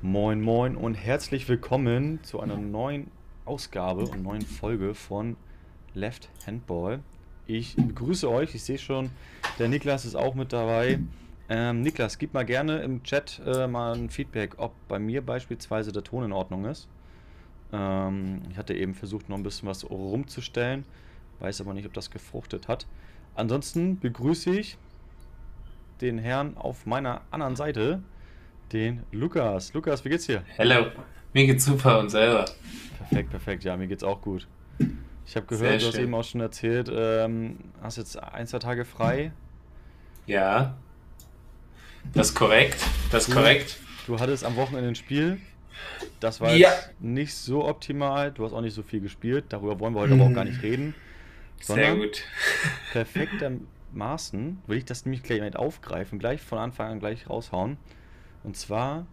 Moin, moin und herzlich willkommen zu einer neuen Ausgabe und neuen Folge von Left Handball. Ich begrüße euch, ich sehe schon, der Niklas ist auch mit dabei. Ähm, Niklas, gib mal gerne im Chat äh, mal ein Feedback, ob bei mir beispielsweise der Ton in Ordnung ist. Ähm, ich hatte eben versucht, noch ein bisschen was rumzustellen, weiß aber nicht, ob das gefruchtet hat. Ansonsten begrüße ich den Herrn auf meiner anderen Seite, den Lukas. Lukas, wie geht's dir? Hello, mir geht's super und selber. Perfekt, perfekt, ja, mir geht's auch gut. Ich habe gehört, du hast eben auch schon erzählt, ähm, hast jetzt ein, zwei Tage frei. Ja, das ist korrekt, das ist du, korrekt. Du hattest am Wochenende ein Spiel, das war ja. nicht so optimal, du hast auch nicht so viel gespielt, darüber wollen wir heute mhm. aber auch gar nicht reden. Sehr gut. perfektermaßen will ich das nämlich gleich mit aufgreifen, gleich von Anfang an gleich raushauen. Und zwar,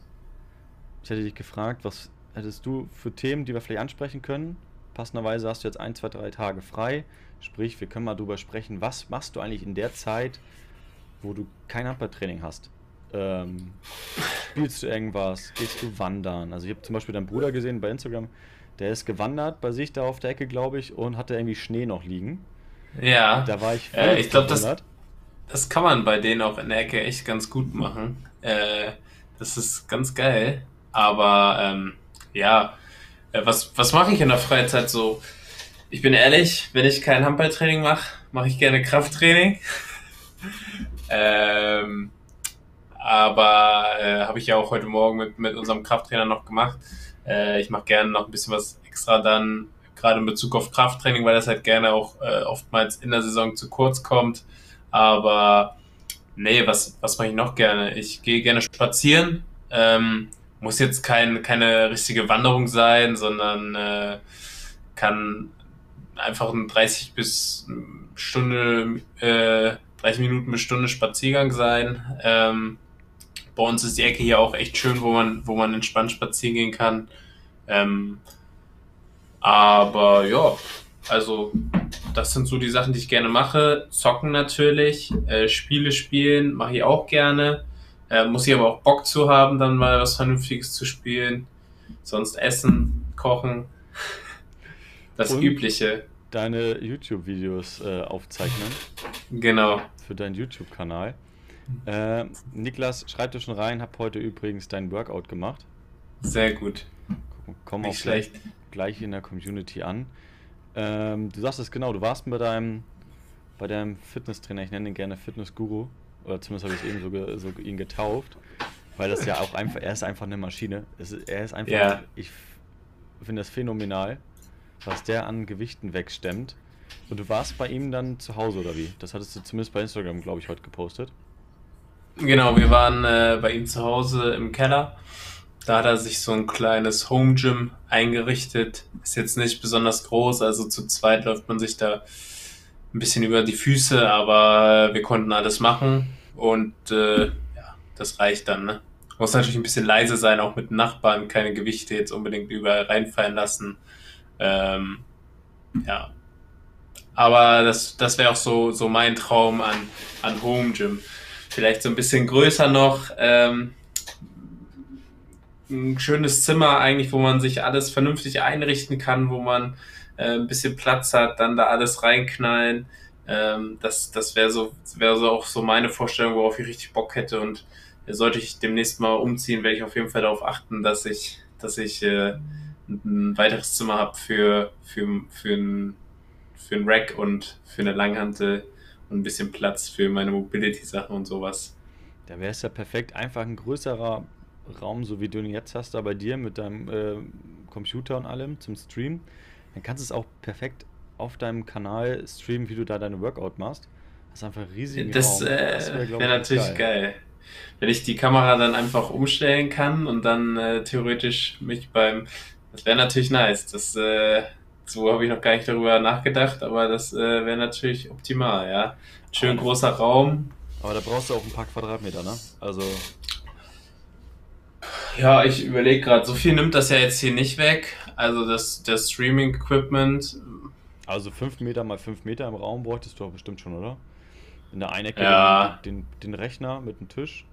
ich hätte dich gefragt, was hättest du für Themen, die wir vielleicht ansprechen können? Passenderweise hast du jetzt ein, zwei, drei Tage frei. Sprich, wir können mal darüber sprechen, was machst du eigentlich in der Zeit, wo du kein Handballtraining hast? Ähm, spielst du irgendwas? Gehst du wandern? Also ich habe zum Beispiel deinen Bruder gesehen bei Instagram, der ist gewandert bei sich da auf der Ecke, glaube ich, und hatte irgendwie Schnee noch liegen. Ja. Da war ich äh, Ich glaube, das, das kann man bei denen auch in der Ecke echt ganz gut machen. Äh, das ist ganz geil. Aber ähm, ja, äh, was, was mache ich in der Freizeit so? Ich bin ehrlich, wenn ich kein Handballtraining mache, mache ich gerne Krafttraining. ähm, aber äh, habe ich ja auch heute Morgen mit, mit unserem Krafttrainer noch gemacht. Äh, ich mache gerne noch ein bisschen was extra dann, gerade in Bezug auf Krafttraining, weil das halt gerne auch äh, oftmals in der Saison zu kurz kommt. Aber nee, was, was mache ich noch gerne? Ich gehe gerne spazieren. Ähm, muss jetzt kein, keine richtige Wanderung sein, sondern äh, kann einfach ein 30 bis Stunde, äh, 30 Minuten bis Stunde Spaziergang sein. Ähm, bei uns ist die Ecke hier auch echt schön, wo man, wo man entspannt spazieren gehen kann. Ähm, aber ja, also das sind so die Sachen, die ich gerne mache. Zocken natürlich, äh, Spiele spielen mache ich auch gerne. Äh, muss ich aber auch Bock zu haben, dann mal was Vernünftiges zu spielen. Sonst essen, kochen. Das Und Übliche. Deine YouTube-Videos äh, aufzeichnen. Genau. Für deinen YouTube-Kanal. Äh, Niklas, schreib dir schon rein, hab heute übrigens dein Workout gemacht. Sehr gut. Komm auch gleich, gleich in der Community an. Ähm, du sagst es genau, du warst bei deinem, bei deinem Fitnesstrainer, ich nenne ihn gerne Fitnessguru, oder zumindest habe ich eben so, ge, so ihn getauft, weil das ja auch einfach, er ist einfach eine Maschine. Es, er ist einfach, ja. ich finde das phänomenal, was der an Gewichten wegstemmt. Und du warst bei ihm dann zu Hause oder wie? Das hattest du zumindest bei Instagram, glaube ich, heute gepostet. Genau, wir waren äh, bei ihm zu Hause im Keller. Da hat er sich so ein kleines Home Gym eingerichtet. Ist jetzt nicht besonders groß, also zu zweit läuft man sich da ein bisschen über die Füße, aber wir konnten alles machen und äh, ja, das reicht dann. Ne? Muss natürlich ein bisschen leise sein, auch mit Nachbarn, keine Gewichte jetzt unbedingt überall reinfallen lassen. Ähm, ja. Aber das, das wäre auch so, so mein Traum an, an Home Gym vielleicht so ein bisschen größer noch. Ähm, ein schönes Zimmer eigentlich, wo man sich alles vernünftig einrichten kann, wo man äh, ein bisschen Platz hat, dann da alles reinknallen. Ähm, das das wäre so, wäre so auch so meine Vorstellung, worauf ich richtig Bock hätte. Und äh, sollte ich demnächst mal umziehen, werde ich auf jeden Fall darauf achten, dass ich, dass ich äh, ein weiteres Zimmer habe für, für, für für ein Rack und für eine Langhantel und ein bisschen Platz für meine Mobility-Sachen und sowas. Da wäre es ja perfekt, einfach ein größerer Raum, so wie du ihn jetzt hast, da bei dir mit deinem äh, Computer und allem zum Stream. Dann kannst du es auch perfekt auf deinem Kanal streamen, wie du da deine Workout machst. Das ist einfach riesig. Das, äh, das wäre wär natürlich geil. geil. Wenn ich die Kamera dann einfach umstellen kann und dann äh, theoretisch mich beim. Das wäre natürlich nice. Das äh, so habe ich noch gar nicht darüber nachgedacht, aber das äh, wäre natürlich optimal, ja. Schön großer Raum. Aber da brauchst du auch ein paar Quadratmeter, ne? Also. Ja, ich überlege gerade, so viel nimmt das ja jetzt hier nicht weg. Also das, das Streaming-Equipment. Also 5 Meter mal 5 Meter im Raum bräuchtest du auch bestimmt schon, oder? In der einen Ecke ja. den, den, Rechner mit dem Tisch.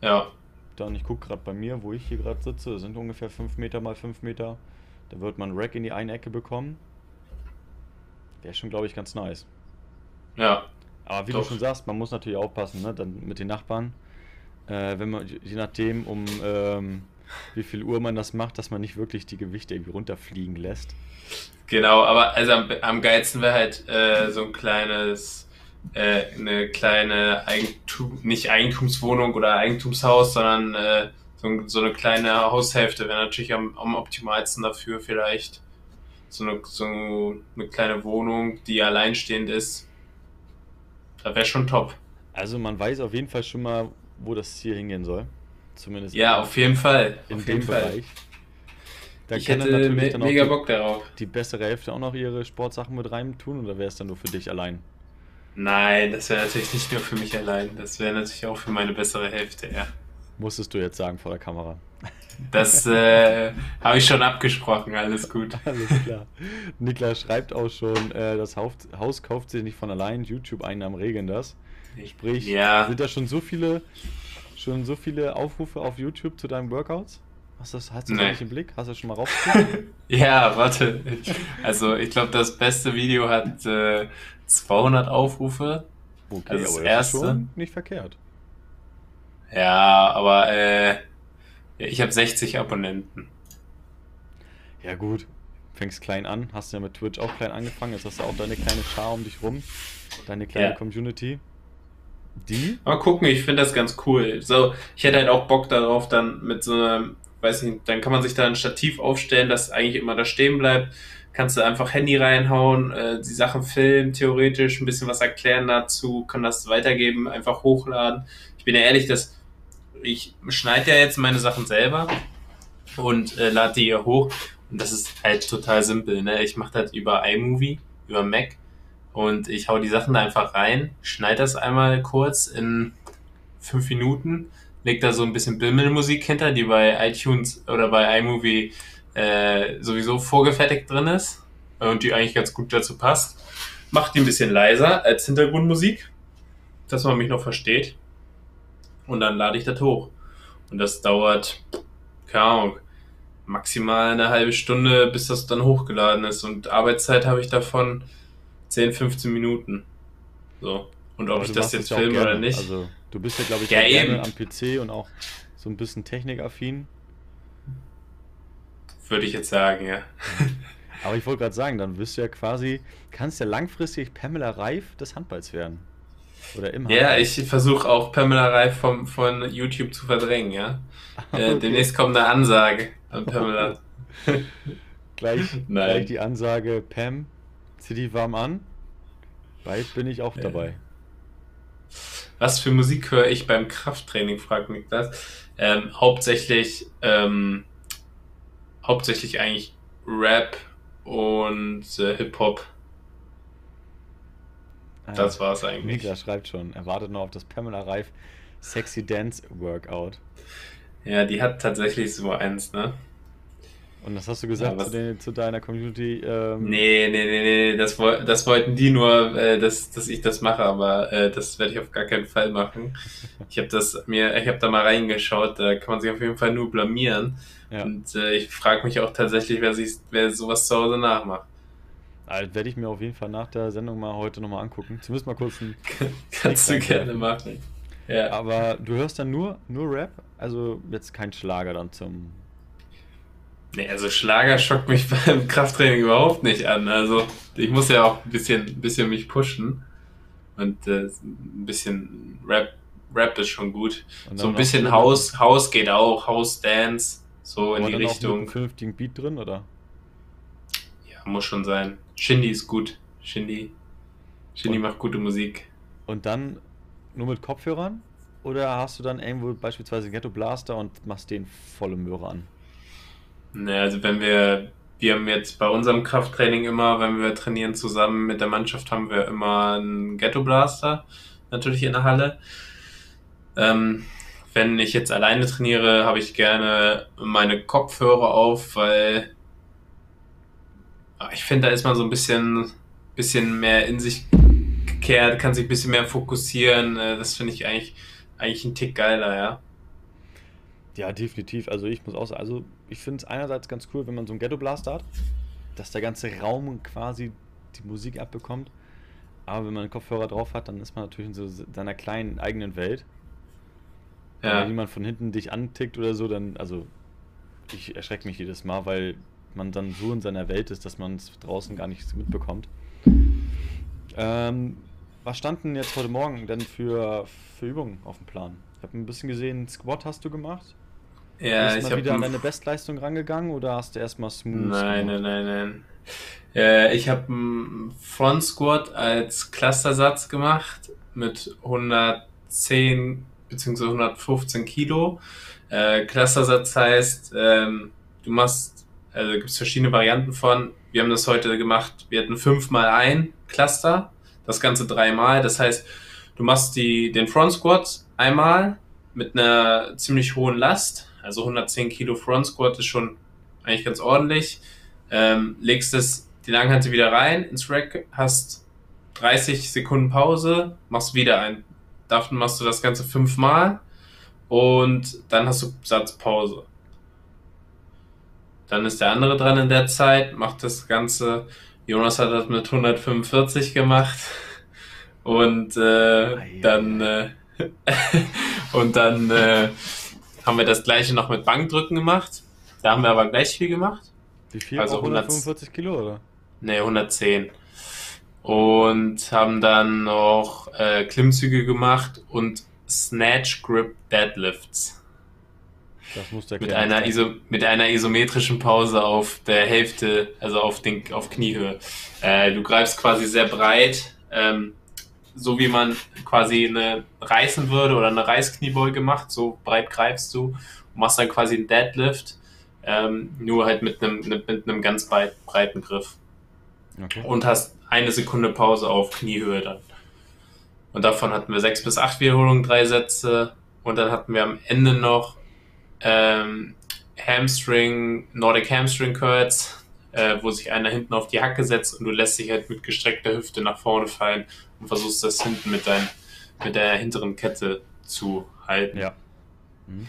Ja. dann, ich gucke gerade bei mir, wo ich hier gerade sitze, sind ungefähr 5 Meter mal 5 Meter. Da wird man einen Rack in die eine Ecke bekommen. Wäre schon, glaube ich, ganz nice. Ja. Aber wie doch. du schon sagst, man muss natürlich aufpassen, ne? Dann mit den Nachbarn. Äh, wenn man, je nachdem, um ähm, wie viel Uhr man das macht, dass man nicht wirklich die Gewichte irgendwie runterfliegen lässt. Genau, aber also am, am geilsten wäre halt äh, so ein kleines, äh, eine kleine Eigentum, nicht Eigentumswohnung oder Eigentumshaus, sondern äh, so, so, eine kleine Haushälfte wäre natürlich am, am optimalsten dafür vielleicht. So eine, so eine kleine Wohnung, die alleinstehend ist. Das wäre schon top. Also man weiß auf jeden Fall schon mal, wo das Ziel hingehen soll. Zumindest ja, auf jeden Fall. In auf dem Fall. Bereich. Da ich hätte me mega Bock darauf. Die bessere Hälfte auch noch ihre Sportsachen mit rein tun oder wäre es dann nur für dich allein? Nein, das wäre natürlich nicht nur für mich allein. Das wäre natürlich auch für meine bessere Hälfte, ja. Musstest du jetzt sagen vor der Kamera. Das äh, habe ich schon abgesprochen, alles gut. Alles klar. Niklas schreibt auch schon, äh, das Haus kauft sich nicht von allein, YouTube-Einnahmen regeln das. Sprich, ja. sind da schon so viele schon so viele Aufrufe auf YouTube zu deinen Workouts? Hast, das, hast du das nee. nicht im Blick? Hast du das schon mal rausgefunden? ja, warte. Also ich glaube, das beste Video hat äh, 200 Aufrufe. Okay, also das aber das erste. ist schon nicht verkehrt. Ja, aber äh, ich habe 60 Abonnenten. Ja gut, fängst klein an, hast ja mit Twitch auch klein angefangen, jetzt hast du auch deine kleine Schar um dich rum, deine kleine ja. Community. Die? Mal gucken, ich finde das ganz cool. So, ich hätte halt auch Bock darauf, dann mit so einem, weiß nicht, dann kann man sich da ein Stativ aufstellen, das eigentlich immer da stehen bleibt. Kannst du einfach Handy reinhauen, äh, die Sachen filmen, theoretisch, ein bisschen was erklären dazu, kann das weitergeben, einfach hochladen. Ich bin ja ehrlich, dass ich schneide ja jetzt meine Sachen selber und äh, lade die hier hoch. Und das ist halt total simpel. Ne? Ich mache das über iMovie, über Mac und ich hau die Sachen da einfach rein, schneide das einmal kurz in fünf Minuten, leg da so ein bisschen Bimmelmusik hinter, die bei iTunes oder bei iMovie äh, sowieso vorgefertigt drin ist und die eigentlich ganz gut dazu passt. Mach die ein bisschen leiser als Hintergrundmusik, dass man mich noch versteht. Und dann lade ich das hoch. Und das dauert, keine Ahnung, maximal eine halbe Stunde, bis das dann hochgeladen ist. Und Arbeitszeit habe ich davon 10, 15 Minuten. So. Und ob Aber ich das jetzt filme oder nicht. Also, du bist ja, glaube ich, ja, gerne am PC und auch so ein bisschen technikaffin. Würde ich jetzt sagen, ja. Aber ich wollte gerade sagen, dann wirst du ja quasi, kannst ja langfristig Pamela Reif des Handballs werden. Oder im Handball. Ja, ich versuche auch Pamela Reif vom, von YouTube zu verdrängen, ja. Äh, okay. Demnächst kommt eine Ansage an Pamela. gleich, gleich die Ansage, Pam, zieh die warm an. Bald bin ich auch ja. dabei. Was für Musik höre ich beim Krafttraining, fragt mich das. Ähm, hauptsächlich, ähm, hauptsächlich eigentlich Rap und äh, Hip-Hop. Ah, das war's eigentlich. Niklas schreibt schon, er wartet noch auf das Pamela Reif Sexy Dance Workout. Ja, die hat tatsächlich so eins, ne? Und das hast du gesagt ja, zu, den, zu, deiner Community? Ähm nee, nee, nee, nee, das, das wollten die nur, äh, dass, dass ich das mache, aber äh, das werde ich auf gar keinen Fall machen. Ich habe das mir, ich habe da mal reingeschaut, da kann man sich auf jeden Fall nur blamieren. Ja. Und äh, ich frage mich auch tatsächlich, wer, sich, wer sowas zu Hause nachmacht. Also werde ich mir auf jeden Fall nach der Sendung mal heute nochmal angucken. Zumindest mal kurz ein. Kannst du gerne machen. Ja. Aber du hörst dann nur, nur Rap? Also jetzt kein Schlager dann zum Nee, also Schlager schockt mich beim Krafttraining überhaupt nicht an. Also ich muss ja auch ein bisschen, bisschen mich pushen. Und äh, ein bisschen Rap, Rap ist schon gut. So ein bisschen Haus, Haus geht auch, House Dance, so in die dann Richtung. Auch mit einem vernünftigen Beat drin, oder? Ja, muss schon sein. Shindy ist gut. Shindy. Shindy und, macht gute Musik. Und dann nur mit Kopfhörern? Oder hast du dann irgendwo beispielsweise Ghetto Blaster und machst den volle Möhre an? Ne, also wenn wir, wir haben jetzt bei unserem Krafttraining immer, wenn wir trainieren zusammen mit der Mannschaft, haben wir immer einen Ghetto Blaster, natürlich in der Halle. Ähm, wenn ich jetzt alleine trainiere, habe ich gerne meine Kopfhörer auf, weil ich finde, da ist man so ein bisschen, bisschen mehr in sich gekehrt, kann sich ein bisschen mehr fokussieren. Äh, das finde ich eigentlich, eigentlich ein Tick geiler, ja. Ja, definitiv. Also ich muss auch sagen, also ich finde es einerseits ganz cool, wenn man so einen Ghetto Blaster hat, dass der ganze Raum quasi die Musik abbekommt. Aber wenn man einen Kopfhörer drauf hat, dann ist man natürlich in so seiner kleinen eigenen Welt. Ja. Wenn jemand von hinten dich antickt oder so, dann, also ich erschrecke mich jedes Mal, weil man dann so in seiner Welt ist, dass man es draußen gar nicht mitbekommt. Ähm, was standen jetzt heute Morgen denn für, für Übungen auf dem Plan? Ich habe ein bisschen gesehen, Squat hast du gemacht. Ja, du mal wieder an deine Bestleistung rangegangen oder hast du erstmal smooth? Nein, nein, nein, nein. Äh, ich habe einen Front Squat als Clustersatz gemacht mit 110 bzw. 115 Kilo. Äh, Clustersatz heißt, ähm, du machst, also gibt es verschiedene Varianten von. Wir haben das heute gemacht. Wir hatten fünfmal ein Cluster, das Ganze dreimal. Das heißt, du machst die, den Front Squat einmal mit einer ziemlich hohen Last. Also 110 Kilo Front Squat ist schon eigentlich ganz ordentlich. Ähm, legst es die Langhantel wieder rein ins Rack, hast 30 Sekunden Pause, machst wieder ein. Davon machst du das Ganze fünfmal und dann hast du Satzpause. Dann ist der andere dran in der Zeit, macht das Ganze. Jonas hat das mit 145 gemacht und äh, dann äh, und dann äh, haben wir das gleiche noch mit Bankdrücken gemacht. Da haben wir aber gleich viel gemacht. Wie viel? Also 145 Kilo oder? Ne, 110. Und haben dann noch äh, Klimmzüge gemacht und Snatch Grip Deadlifts. Das muss der mit einer, Iso, mit einer isometrischen Pause auf der Hälfte, also auf, den, auf Kniehöhe. Äh, du greifst quasi sehr breit, ähm, so wie man quasi eine reißen würde oder eine Reißkniebeuge macht, so breit greifst du und machst dann quasi einen Deadlift, ähm, nur halt mit einem, mit einem ganz breiten Griff. Okay. Und hast eine Sekunde Pause auf Kniehöhe dann. Und davon hatten wir sechs bis acht Wiederholungen, drei Sätze. Und dann hatten wir am Ende noch ähm, Hamstring, Nordic Hamstring Curls, äh, wo sich einer hinten auf die Hacke setzt und du lässt dich halt mit gestreckter Hüfte nach vorne fallen und versuchst das hinten mit, dein, mit der hinteren Kette zu halten. Ja. Mhm.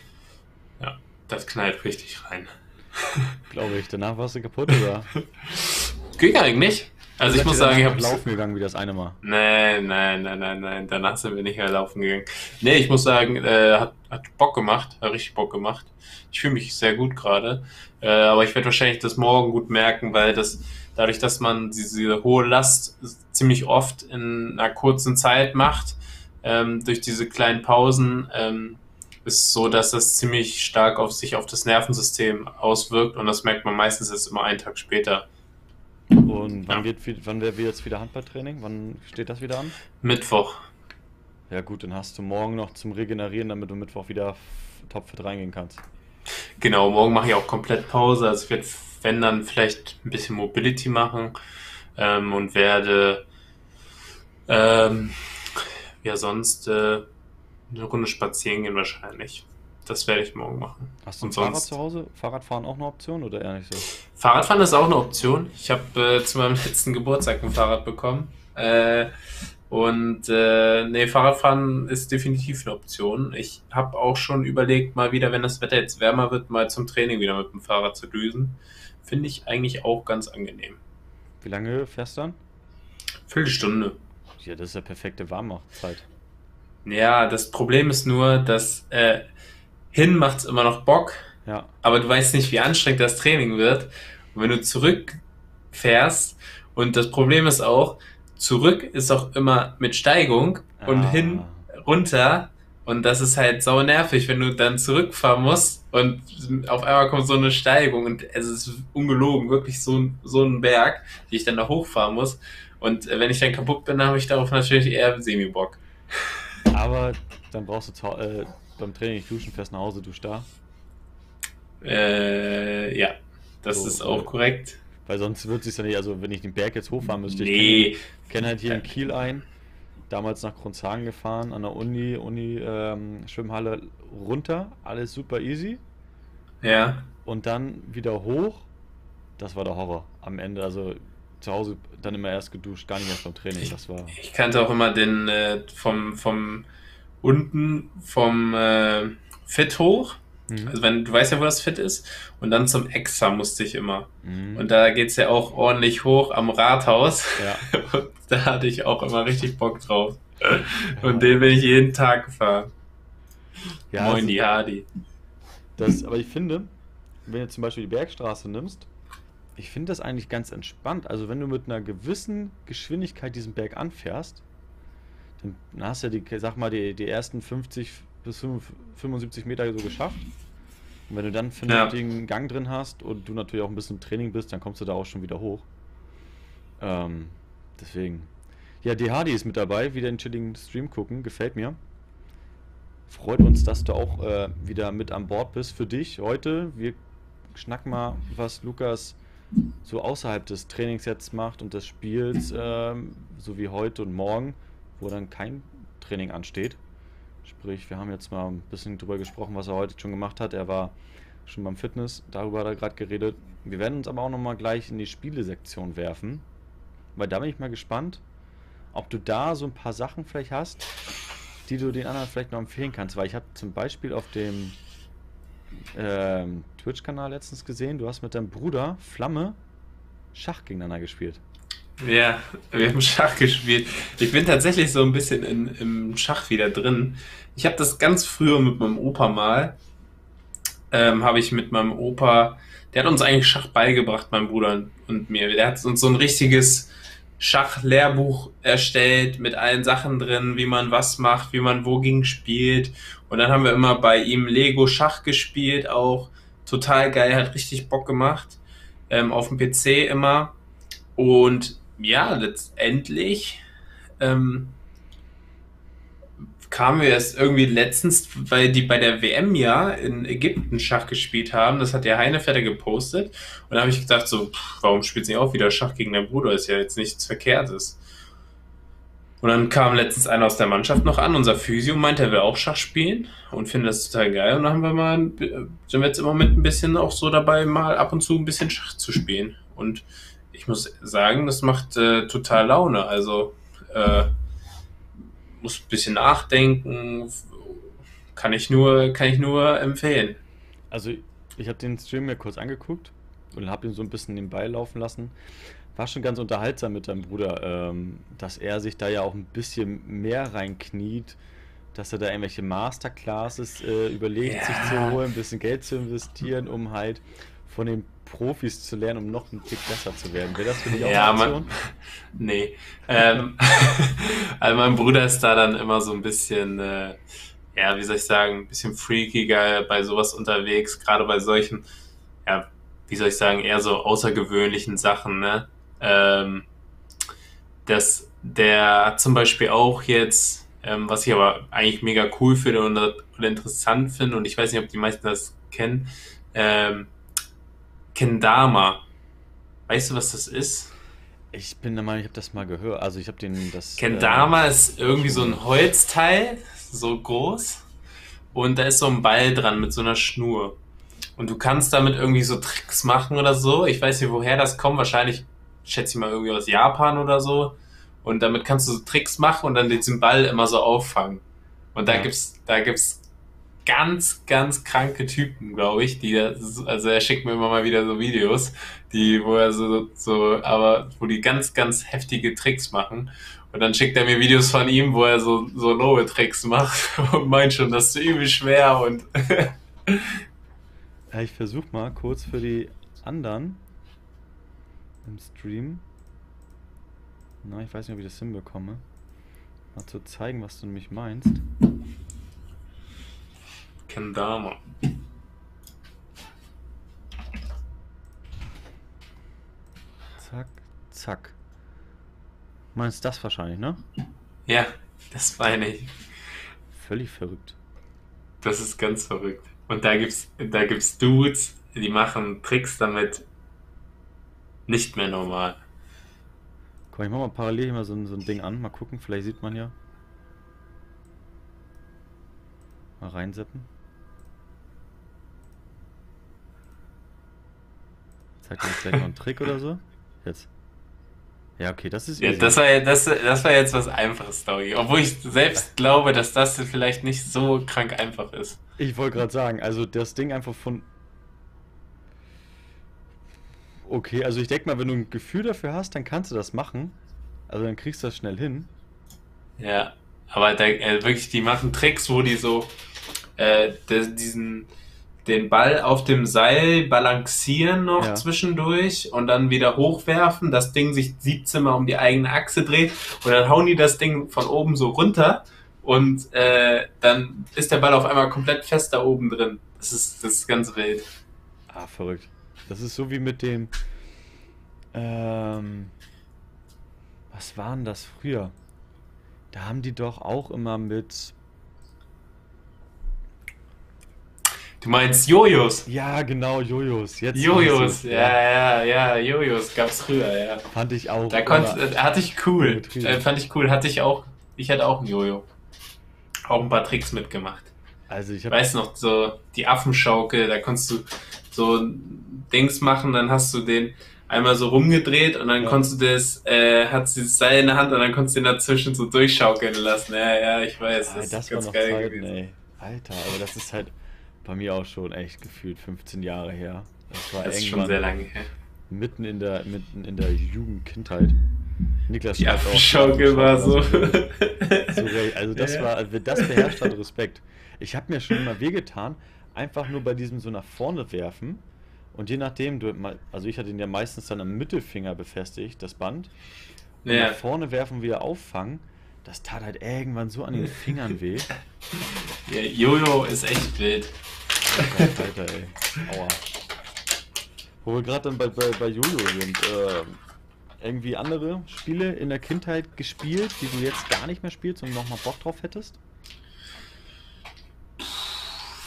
Ja, das knallt richtig rein. Glaube ich. Danach warst du kaputt, oder? Ging eigentlich. Also ich muss sagen, ich habe laufen gegangen wie das eine Mal. Nein, nein, nein, nein, nein. Danach sind wir nicht mehr laufen gegangen. Nee, ich muss sagen, äh, hat, hat Bock gemacht, hat richtig Bock gemacht. Ich fühle mich sehr gut gerade. Äh, aber ich werde wahrscheinlich das morgen gut merken, weil das dadurch, dass man diese hohe Last ziemlich oft in einer kurzen Zeit macht, ähm, durch diese kleinen Pausen, ähm, ist so, dass das ziemlich stark auf sich auf das Nervensystem auswirkt und das merkt man meistens erst immer einen Tag später. Und wann, ja. geht, wann wäre jetzt wieder Handballtraining? Wann steht das wieder an? Mittwoch. Ja gut, dann hast du morgen noch zum Regenerieren, damit du Mittwoch wieder topfit reingehen kannst. Genau, morgen mache ich auch komplett Pause. Also ich werde, wenn dann vielleicht ein bisschen Mobility machen ähm, und werde ähm, ja sonst äh, eine Runde spazieren gehen wahrscheinlich. Das werde ich morgen machen. Hast du ein Fahrrad zu Hause? Fahrradfahren auch eine Option oder eher nicht so? Fahrradfahren ist auch eine Option. Ich habe äh, zu meinem letzten Geburtstag ein Fahrrad bekommen. Äh, und äh, nee, Fahrradfahren ist definitiv eine Option. Ich habe auch schon überlegt, mal wieder, wenn das Wetter jetzt wärmer wird, mal zum Training wieder mit dem Fahrrad zu düsen. Finde ich eigentlich auch ganz angenehm. Wie lange fährst du dann? Viertelstunde. Ja, das ist ja perfekte Warmachzeit. Ja, das Problem ist nur, dass äh, hin macht's immer noch Bock, ja. aber du weißt nicht, wie anstrengend das Training wird. Und wenn du zurückfährst, und das Problem ist auch, zurück ist auch immer mit Steigung und ah. hin runter. Und das ist halt sau nervig, wenn du dann zurückfahren musst und auf einmal kommt so eine Steigung und es ist ungelogen, wirklich so, so ein Berg, die ich dann da hochfahren muss. Und wenn ich dann kaputt bin, dann habe ich darauf natürlich eher Semi-Bock. Aber dann brauchst du äh, beim Training nicht duschen, fährst nach Hause, dusch da. Äh, ja, das so, ist auch korrekt. Weil sonst wird es sich ja nicht, also wenn ich den Berg jetzt hochfahren müsste, nee. ich kenne kenn halt hier in Kiel ein, damals nach Kronzhagen gefahren, an der Uni, Uni ähm, Schwimmhalle runter, alles super easy. Ja. Und dann wieder hoch, das war der Horror am Ende, also zu Hause dann immer erst geduscht, gar nicht erst beim Training, das war... Ich kannte auch immer den äh, vom, vom unten vom äh, Fit hoch, Mhm. Also wenn du weißt ja, wo das fit ist. Und dann zum Exa musste ich immer. Mhm. Und da geht es ja auch ordentlich hoch am Rathaus. Ja. Und da hatte ich auch immer richtig Bock drauf. Und den bin ich jeden Tag gefahren. Ja, Moin, also, die Hardy. Das, aber ich finde, wenn du zum Beispiel die Bergstraße nimmst, ich finde das eigentlich ganz entspannt. Also wenn du mit einer gewissen Geschwindigkeit diesen Berg anfährst, dann hast du ja die, sag mal, die, die ersten 50 bis 75 Meter so geschafft. Und wenn du dann einen vernünftigen ja. Gang drin hast und du natürlich auch ein bisschen im Training bist, dann kommst du da auch schon wieder hoch. Ähm, deswegen. Ja, DHD ist mit dabei, wieder einen chilligen Stream gucken, gefällt mir. Freut uns, dass du auch äh, wieder mit an Bord bist für dich heute. Wir schnacken mal, was Lukas so außerhalb des Trainings jetzt macht und des Spiels, ähm, so wie heute und morgen, wo dann kein Training ansteht. Sprich, wir haben jetzt mal ein bisschen drüber gesprochen, was er heute schon gemacht hat. Er war schon beim Fitness, darüber hat er gerade geredet. Wir werden uns aber auch nochmal gleich in die Spielesektion werfen, weil da bin ich mal gespannt, ob du da so ein paar Sachen vielleicht hast, die du den anderen vielleicht noch empfehlen kannst. Weil ich habe zum Beispiel auf dem ähm, Twitch-Kanal letztens gesehen, du hast mit deinem Bruder Flamme Schach gegeneinander gespielt. Ja, wir haben Schach gespielt. Ich bin tatsächlich so ein bisschen in, im Schach wieder drin. Ich habe das ganz früher mit meinem Opa mal. Ähm, habe ich mit meinem Opa, der hat uns eigentlich Schach beigebracht, mein Bruder und mir. Der hat uns so ein richtiges Schachlehrbuch erstellt mit allen Sachen drin, wie man was macht, wie man wogegen spielt. Und dann haben wir immer bei ihm Lego Schach gespielt, auch total geil, hat richtig Bock gemacht. Ähm, auf dem PC immer. Und ja, letztendlich ähm, kamen wir erst irgendwie letztens, weil die bei der WM ja in Ägypten Schach gespielt haben. Das hat der Heinevetter gepostet. Und da habe ich gedacht, so, warum spielt sie auch wieder Schach gegen den Bruder? Ist ja jetzt nichts Verkehrtes. Und dann kam letztens einer aus der Mannschaft noch an, unser Physio, meinte, er will auch Schach spielen und findet das total geil. Und dann haben wir mal, sind wir jetzt im Moment ein bisschen auch so dabei, mal ab und zu ein bisschen Schach zu spielen. Und ich muss sagen, das macht äh, total Laune. Also, äh, muss ein bisschen nachdenken. Kann ich nur, kann ich nur empfehlen. Also ich habe den Stream mir kurz angeguckt und habe ihn so ein bisschen nebenbei laufen lassen. War schon ganz unterhaltsam mit deinem Bruder, ähm, dass er sich da ja auch ein bisschen mehr reinkniet, dass er da irgendwelche Masterclasses äh, überlegt, ja. sich zu holen, ein bisschen Geld zu investieren, um halt von den Profis zu lernen, um noch ein Tick besser zu werden. Wäre das für dich auch ja, eine Option? Man, nee. Ähm, also mein Bruder ist da dann immer so ein bisschen, äh, ja, wie soll ich sagen, ein bisschen freakiger bei sowas unterwegs, gerade bei solchen, ja, wie soll ich sagen, eher so außergewöhnlichen Sachen, ne? Ähm, das, der hat zum Beispiel auch jetzt, ähm, was ich aber eigentlich mega cool finde und, und interessant finde, und ich weiß nicht, ob die meisten das kennen, ähm, Kendama. Weißt du, was das ist? Ich bin der Meinung, ich habe das mal gehört. Also ich habe den das. Kendama äh, ist irgendwie so ein Holzteil, so groß. Und da ist so ein Ball dran mit so einer Schnur. Und du kannst damit irgendwie so Tricks machen oder so. Ich weiß nicht, woher das kommt. Wahrscheinlich, schätze ich mal, irgendwie aus Japan oder so. Und damit kannst du so Tricks machen und dann diesen Ball immer so auffangen. Und da ja. gibt's, da gibt's ganz, ganz kranke Typen, glaube ich, die, also er schickt mir immer mal wieder so Videos, die, wo er so, so, aber wo die ganz, ganz heftige Tricks machen. Und dann schickt er mir Videos von ihm, wo er so, so lowe Tricks macht und meint schon, das ist übel schwer und. ja, ich versuche mal kurz für die anderen im Stream. Na, ich weiß nicht, ob ich das hinbekomme. Mal zu zeigen, was du nämlich meinst. Kendama. Zack, zack. Meinst das wahrscheinlich, ne? Ja, das meine ich. Völlig verrückt. Das ist ganz verrückt. Und da gibt's, da gibt's Dudes, die machen Tricks damit nicht mehr normal. Komm, ich mach mal parallel hier mal so, so ein Ding an. Mal gucken, vielleicht sieht man ja. Mal reinseppen. Zeigt mir vielleicht noch einen Trick oder so? Jetzt. Ja, okay, das ist Ja, das war, das, das war jetzt was Einfaches, Story. Obwohl ich selbst glaube, dass das vielleicht nicht so krank einfach ist. Ich wollte gerade sagen, also das Ding einfach von. Okay, also ich denke mal, wenn du ein Gefühl dafür hast, dann kannst du das machen. Also dann kriegst du das schnell hin. Ja, aber da, äh, wirklich, die machen Tricks, wo die so äh, de- diesen den Ball auf dem Seil balancieren noch Ja. zwischendurch und dann wieder hochwerfen, das Ding sich 17 Mal um die eigene Achse dreht und dann hauen die das Ding von oben so runter und äh, dann ist der Ball auf einmal komplett fest da oben drin. Das ist, das ist ganz wild. Ah, verrückt. Das ist so wie mit dem. Ähm, was war denn das früher? Da haben die doch auch immer mit. Du meinst Jojos? Ja, genau, Jojos. Jetzt Jojos, ja, ja, ja, Jojos gab's früher, ja. Fand ich auch. Da konnte, äh, hatte ich cool. Äh, fand ich cool. Hatte ich auch. Ich hatte auch ein Jojo. Auch ein paar Tricks mitgemacht. Also ich weiß noch, so die Affenschaukel, da konntest du so Dings machen, dann hast du den einmal so rumgedreht und dann Ja. konntest du das, äh, hat dieses Seil in der Hand und dann konntest du den dazwischen so durchschaukeln lassen. Ja, ja, ich weiß. Ah, Das, das ist war ganz geil Zeiten, gewesen. ey. Alter, aber das ist halt bei mir auch schon echt gefühlt 15 Jahre her. Das war Das ist schon sehr lange her. mitten in der mitten in der Jugendkindheit. Niklas Die Affenschaukel war so. Surreal. Also das Ja. war, also das beherrscht hat, Respekt. Ich habe mir schon immer wehgetan, einfach nur bei diesem so nach vorne werfen. Und je nachdem, du, also ich hatte ihn ja meistens dann am Mittelfinger befestigt, das Band. Und Ja. nach vorne werfen wieder auffangen, das tat halt irgendwann so an den Fingern weh. ja, Jojo ist echt wild. Alter, Alter, ey. Aua. Wo wir gerade dann bei, bei, bei Jojo sind, ähm, irgendwie andere Spiele in der Kindheit gespielt, die du jetzt gar nicht mehr spielst und nochmal Bock drauf hättest?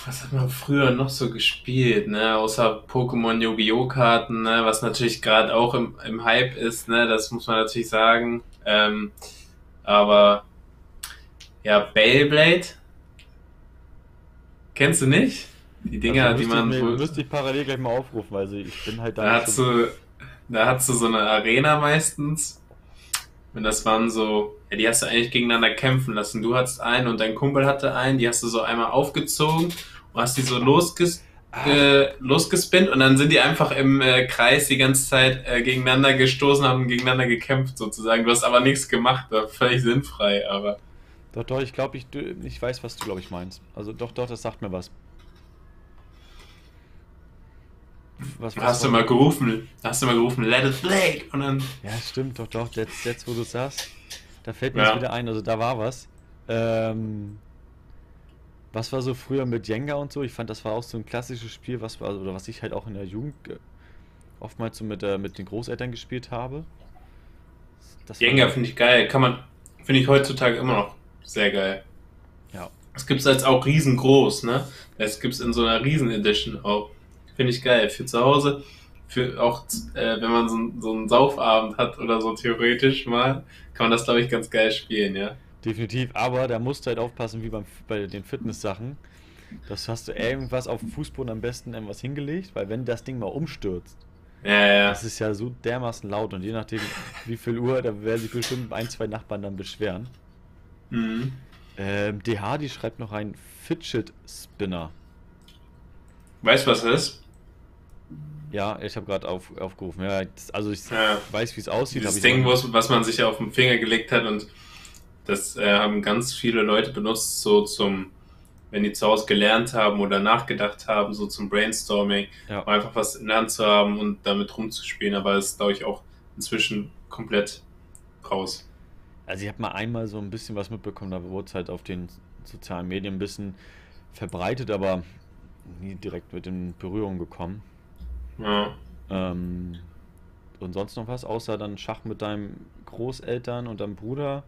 Was hat man früher noch so gespielt, ne? Außer Pokémon Yu-Gi-Oh! Karten, ne? Was natürlich gerade auch im, im Hype ist, ne? Das muss man natürlich sagen. Ähm, aber ja, Beyblade. Kennst du nicht? Die Dinger, Also die man. Ich, mir, müsste ich parallel gleich mal aufrufen, weil sie- ich bin halt da da hast so- du, da hast du so eine Arena meistens. Und das waren so, ja, die hast du eigentlich gegeneinander kämpfen lassen. Du hattest einen und dein Kumpel hatte einen, die hast du so einmal aufgezogen und hast die so losges Ah. Äh, losgespinnt und dann sind die einfach im äh, Kreis die ganze Zeit äh, gegeneinander gestoßen, haben gegeneinander gekämpft sozusagen. Du hast aber nichts gemacht, war völlig sinnfrei, aber Doch, doch, ich glaube, ich, ich weiß, was du, glaube ich, meinst. Also doch, doch, das sagt mir was. Was, was hast du mal gerufen, hast du mal gerufen, let it play und dann Ja, stimmt, doch, doch. Jetzt, jetzt wo du sagst, da fällt mir Ja. wieder ein. Also da war was. Ähm, was war so früher mit Jenga und so? Ich fand, das war auch so ein klassisches Spiel, was war, oder was ich halt auch in der Jugend äh, oftmals so mit, äh, mit den Großeltern gespielt habe. Das Jenga finde ich geil, kann man, finde ich heutzutage immer noch sehr geil. Ja. Es gibt es jetzt auch riesengroß, ne? Es gibt es in so einer Riesen-Edition auch. Finde ich geil. Für zu Hause, für auch, äh, wenn man so, so einen Saufabend hat oder so theoretisch mal, kann man das, glaube ich, ganz geil spielen, ja. Definitiv, aber da musst du halt aufpassen, wie beim, bei den Fitness-Sachen. Das hast du irgendwas auf dem Fußboden am besten irgendwas hingelegt, weil wenn das Ding mal umstürzt, Ja, ja. das ist ja so dermaßen laut und je nachdem, wie viel Uhr, da werden sich bestimmt ein, zwei Nachbarn dann beschweren. Mhm. Ähm, DH, die schreibt noch ein Fidget Spinner. Weißt du, was das ist? Ja, ich habe gerade auf, aufgerufen. Ja, das, also ich Ja. weiß, wie es aussieht. Dieses ich Ding, was man sich auf den Finger gelegt hat und das äh, haben ganz viele Leute benutzt, so zum, wenn die zu Hause gelernt haben oder nachgedacht haben, so zum Brainstorming, Ja. um einfach was in der Hand zu haben und damit rumzuspielen, aber es ist, glaube ich, auch inzwischen komplett raus. Also ich habe mal einmal so ein bisschen was mitbekommen, da wurde es halt auf den sozialen Medien ein bisschen verbreitet, aber nie direkt mit in Berührung gekommen. Ja. Ähm, und sonst noch was, außer dann Schach mit deinen Großeltern und deinem Bruder?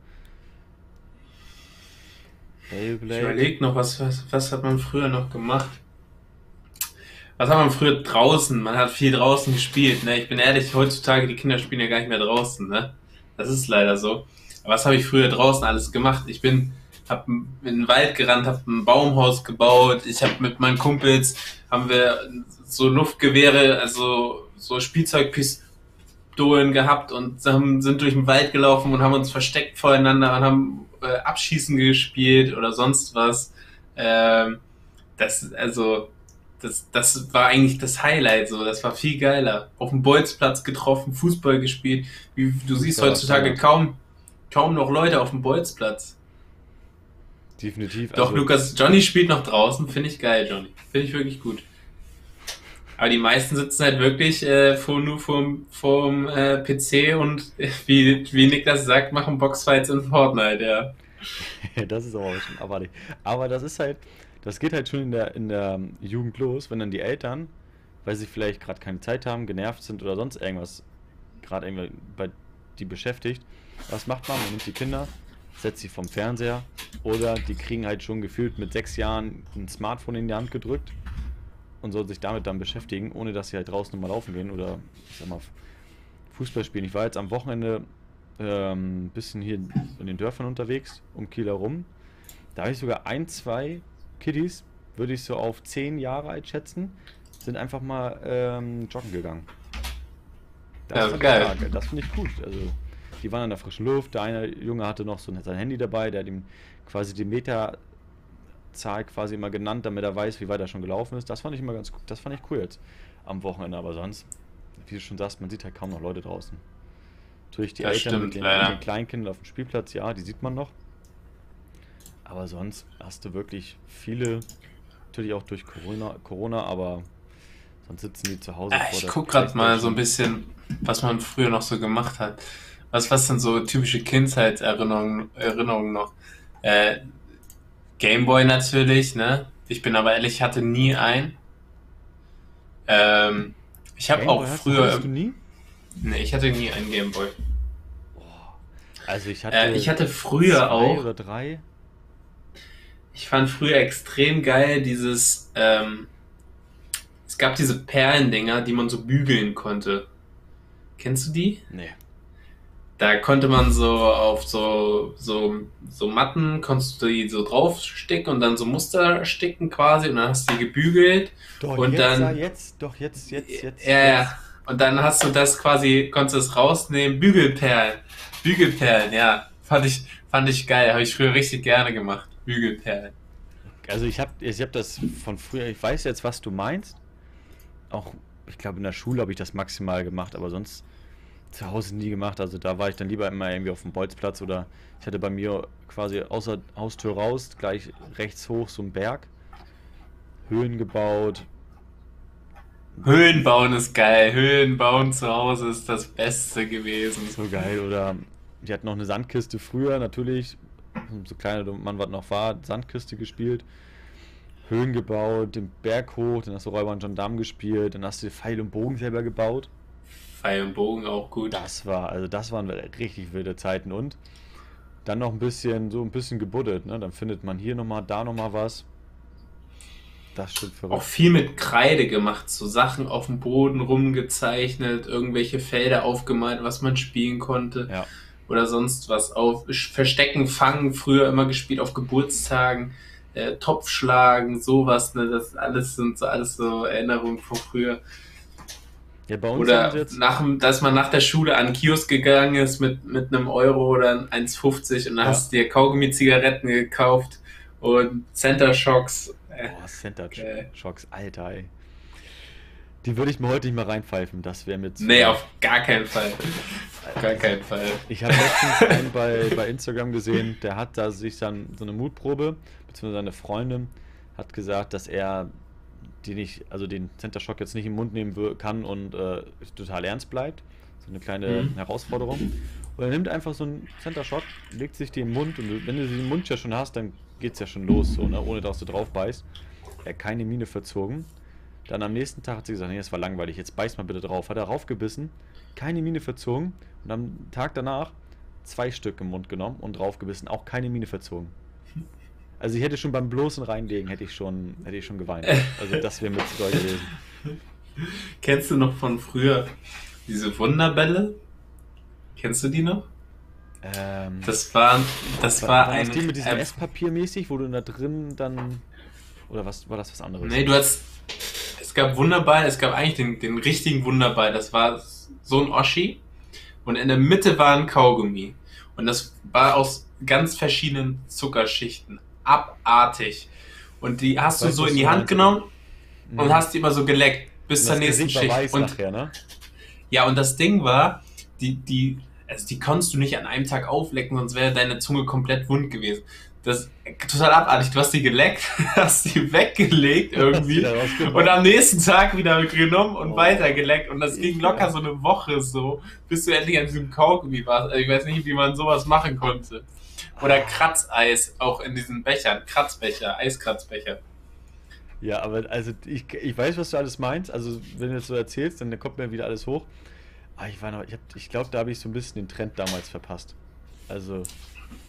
Ich Beyblade? überlege noch, was, was, was hat man früher noch gemacht? Was hat man früher draußen? Man hat viel draußen gespielt, ne? Ich bin ehrlich, heutzutage, die Kinder spielen ja gar nicht mehr draußen, ne? Das ist leider so. Aber was habe ich früher draußen alles gemacht? Ich bin, hab in den Wald gerannt, hab ein Baumhaus gebaut. Ich habe mit meinen Kumpels, haben wir so Luftgewehre, also so Spielzeugpis Dohlen gehabt und haben, sind durch den Wald gelaufen und haben uns versteckt voreinander und haben äh, Abschießen gespielt oder sonst was. Ähm, das, also, das, das war eigentlich das Highlight so. Das war viel geiler. Auf dem Bolzplatz getroffen, Fußball gespielt. Wie, du siehst heutzutage kaum, kaum noch Leute auf dem Bolzplatz. Definitiv. Doch, also, Lukas, Johnny spielt noch draußen. Finde ich geil, Johnny. Finde ich wirklich gut. Aber die meisten sitzen halt wirklich äh, vor, nur vorm, vorm äh, PC und wie, wie Niklas sagt, machen Boxfights in Fortnite, ja. das ist aber schon abartig. Aber das ist halt, das geht halt schon in der, in der Jugend los, wenn dann die Eltern, weil sie vielleicht gerade keine Zeit haben, genervt sind oder sonst irgendwas, gerade irgendwie bei die beschäftigt. Was macht man? Man nimmt die Kinder, setzt sie vom Fernseher oder die kriegen halt schon gefühlt mit sechs Jahren ein Smartphone in die Hand gedrückt und soll sich damit dann beschäftigen, ohne dass sie halt draußen nochmal laufen gehen oder ich sag mal Fußball spielen. Ich war jetzt am Wochenende ein ähm, bisschen hier in den Dörfern unterwegs, um Kiel herum. Da habe ich sogar ein, zwei Kiddies, würde ich so auf zehn Jahre alt schätzen, sind einfach mal ähm, joggen gegangen. Das ja, geil. Das finde ich gut. Also, die waren in der frischen Luft. Der eine Junge hatte noch so sein Handy dabei, der hat ihm quasi die Meter Zahl quasi immer genannt, damit er weiß, wie weit er schon gelaufen ist. Das fand ich immer ganz. Das fand ich cool jetzt am Wochenende. Aber sonst, wie du schon sagst, man sieht halt kaum noch Leute draußen. Natürlich die das Eltern stimmt, mit, den, mit den Kleinkindern auf dem Spielplatz, ja, die sieht man noch. Aber sonst hast du wirklich viele, natürlich auch durch Corona, Corona aber sonst sitzen die zu Hause. Äh, ich guck gerade mal so ein bisschen, was man früher noch so gemacht hat. Was, was sind so typische Kindheitserinnerungen Erinnerungen noch? Äh, Gameboy natürlich, ne? Ich bin aber ehrlich, ich hatte nie einen. Ähm, ich habe auch früher. Hast du nie? Ne, ich hatte nie einen Gameboy. Also ich hatte. Äh, ich hatte früher auch. Oder drei. Ich fand früher extrem geil dieses. Ähm, es gab diese Perlendinger, die man so bügeln konnte. Kennst du die? Nee. Da konnte man so auf so, so, so Matten, konntest du die so draufstecken und dann so Muster sticken quasi und dann hast du die gebügelt. Doch, und jetzt, dann, jetzt, doch jetzt, jetzt, jetzt. Ja, ja. Und dann hast du das quasi, konntest du es rausnehmen, Bügelperlen. Bügelperlen, ja. Fand ich, fand ich geil, habe ich früher richtig gerne gemacht. Bügelperlen. Also ich habe ich hab das von früher, ich weiß jetzt, was du meinst. Auch, ich glaube, in der Schule habe ich das maximal gemacht, aber sonst zu Hause nie gemacht. Also da war ich dann lieber immer irgendwie auf dem Bolzplatz oder ich hatte bei mir quasi außer Haustür raus, gleich rechts hoch so ein Berg. Höhen gebaut. Höhen bauen ist geil. Höhen bauen zu Hause ist das Beste gewesen. So geil. Oder die hatten noch eine Sandkiste früher, natürlich. So kleiner Mann, was noch war, Sandkiste gespielt. Höhen gebaut, den Berg hoch, dann hast du Räuber und Gendarm gespielt, dann hast du Pfeil und Bogen selber gebaut. Pfeil und Bogen auch gut. Das war, also das waren richtig wilde Zeiten und dann noch ein bisschen, so ein bisschen gebuddelt, ne? Dann findet man hier nochmal, da nochmal was. Das stimmt verrückt. Auch viel mit Kreide gemacht, so Sachen auf dem Boden rumgezeichnet, irgendwelche Felder aufgemalt, was man spielen konnte. Ja. Oder sonst was. Auf Verstecken, Fangen, früher immer gespielt auf Geburtstagen, äh, Topfschlagen, sowas, ne? Das alles sind so alles so Erinnerungen von früher. Ja, bei uns oder jetzt nach, dass man nach der Schule an den Kiosk gegangen ist mit, mit einem Euro oder 1,50 und dann ja. hast du dir Kaugummi-Zigaretten gekauft und Center Shocks. Boah, Center äh. Shocks, Alter, ey. Die würde ich mir heute nicht mehr reinpfeifen, das wäre zu. Nee, auf gar keinen Fall. Auf gar keinen Fall. Ich habe letztens einen bei, bei Instagram gesehen, der hat da sich dann so eine Mutprobe, beziehungsweise seine Freundin hat gesagt, dass er die nicht, also den Center Shock jetzt nicht im Mund nehmen kann und äh, total ernst bleibt. So eine kleine mhm. Herausforderung. Und er nimmt einfach so einen Center Shock, legt sich den im Mund und wenn du den Mund ja schon hast, dann geht's ja schon los, so, ne? ohne dass du drauf beißt. Er hat keine Miene verzogen. Dann am nächsten Tag hat sie gesagt, nee, das war langweilig, jetzt beiß mal bitte drauf. Hat er raufgebissen, keine Miene verzogen und am Tag danach zwei Stück im Mund genommen und draufgebissen, auch keine Miene verzogen. Also ich hätte schon beim bloßen Reinlegen hätte ich schon, hätte ich schon geweint. Also das wäre mir zu doll gewesen. Kennst du noch von früher diese Wunderbälle? Kennst du die noch? Ähm, das war, das war, war, war ein. Das die mit diesem Esspapier mäßig, wo du da drin dann. Oder was war das was anderes? Nee, du hast. Es gab Wunderball, es gab eigentlich den, den richtigen Wunderball. Das war so ein Oschi. und in der Mitte war ein Kaugummi. Und das war aus ganz verschiedenen Zuckerschichten. Abartig. Und die hast du so in die Hand meinst? genommen Mhm. und hast die immer so geleckt bis zur nächsten Gesicht Schicht. Und nachher, ne? ja, und das Ding war, die, die, also die konntest du nicht an einem Tag auflecken, sonst wäre deine Zunge komplett wund gewesen. Das ist total abartig. Du hast die geleckt, hast die weggelegt irgendwie und am nächsten Tag wieder genommen und Oh. weitergeleckt. Und das ging Ja. locker so eine Woche so, bis du endlich an diesem Kaugummi warst. Also ich weiß nicht, wie man sowas machen konnte. Oder Kratzeis, auch in diesen Bechern, Kratzbecher, Eiskratzbecher. Ja, aber also ich, ich weiß, was du alles meinst. Also wenn du das so erzählst, dann kommt mir wieder alles hoch. Aber ich war noch, ich, hab- ich glaube, da habe ich so ein bisschen den Trend damals verpasst. Also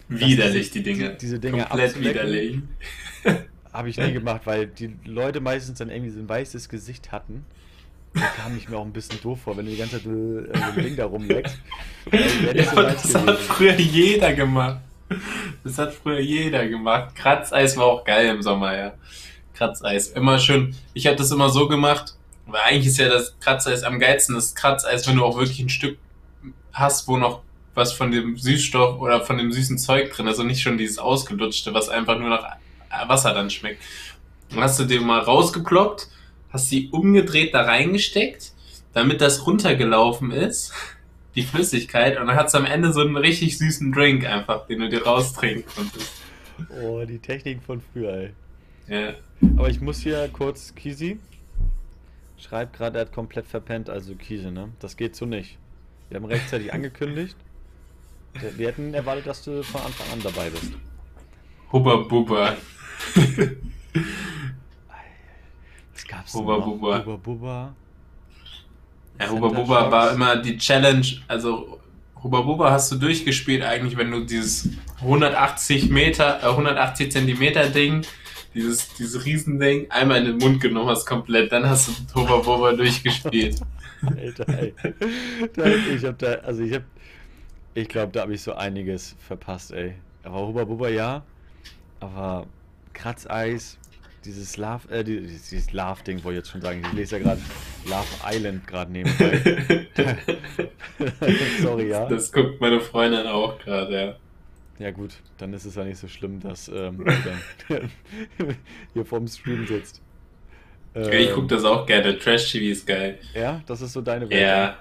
Widerlich, die Dinge. die- diese Dinge Komplett widerlich. habe ich nie gemacht, weil die Leute meistens dann irgendwie so ein weißes Gesicht hatten. Da kam ich mir auch ein bisschen doof vor, wenn du die ganze Zeit äh, so ein Ding da rumleckst. Ja, so das hat früher jeder gemacht. Das hat früher jeder gemacht. Kratzeis war auch geil im Sommer, ja. Kratzeis. Immer schön. Ich habe das immer so gemacht, weil eigentlich ist ja das Kratzeis am geilsten. Das Kratzeis, wenn du auch wirklich ein Stück hast, wo noch was von dem Süßstoff oder von dem süßen Zeug drin ist und nicht schon dieses ausgelutschte, was einfach nur nach Wasser dann schmeckt. Dann hast du den mal rausgeploppt, hast die umgedreht da reingesteckt, damit das runtergelaufen ist, die Flüssigkeit, und dann hast du am Ende so einen richtig süßen Drink einfach, den du dir raustrinken konntest. Oh, die Technik von früher, ey. Ja. Aber ich muss hier kurz, Kisi schreibt gerade, er hat komplett verpennt, also Kisi, ne? Das geht so nicht. Wir haben rechtzeitig angekündigt. Wir- hätten erwartet, dass du von Anfang an dabei bist. Hubba Bubba. Was gab's Hubba? Bubba. Hubba Bubba. Ja, Hubba Center Bubba war immer die Challenge, also Hubba Bubba hast du durchgespielt eigentlich, wenn du dieses 180 Meter, äh, 180 Zentimeter Ding, dieses, dieses Riesending, einmal in den Mund genommen hast komplett, dann hast du Hubba Bubba durchgespielt. Alter, ey. Ich hab da, also ich hab, ich glaube, da habe ich so einiges verpasst, ey. Aber Hubba Bubba ja, aber Kratzeis, dieses Love, äh, dieses, Love-Ding wollte ich jetzt schon sagen. Ich lese ja gerade Love Island gerade nebenbei. Sorry, ja. Das guckt meine Freundin auch gerade, ja. Ja gut, dann ist es ja nicht so schlimm, dass ähm, hier vorm Stream sitzt. ich Ähm, gucke das auch gerne, Trash-TV ist geil. Ja, das ist so deine Welt. Ja.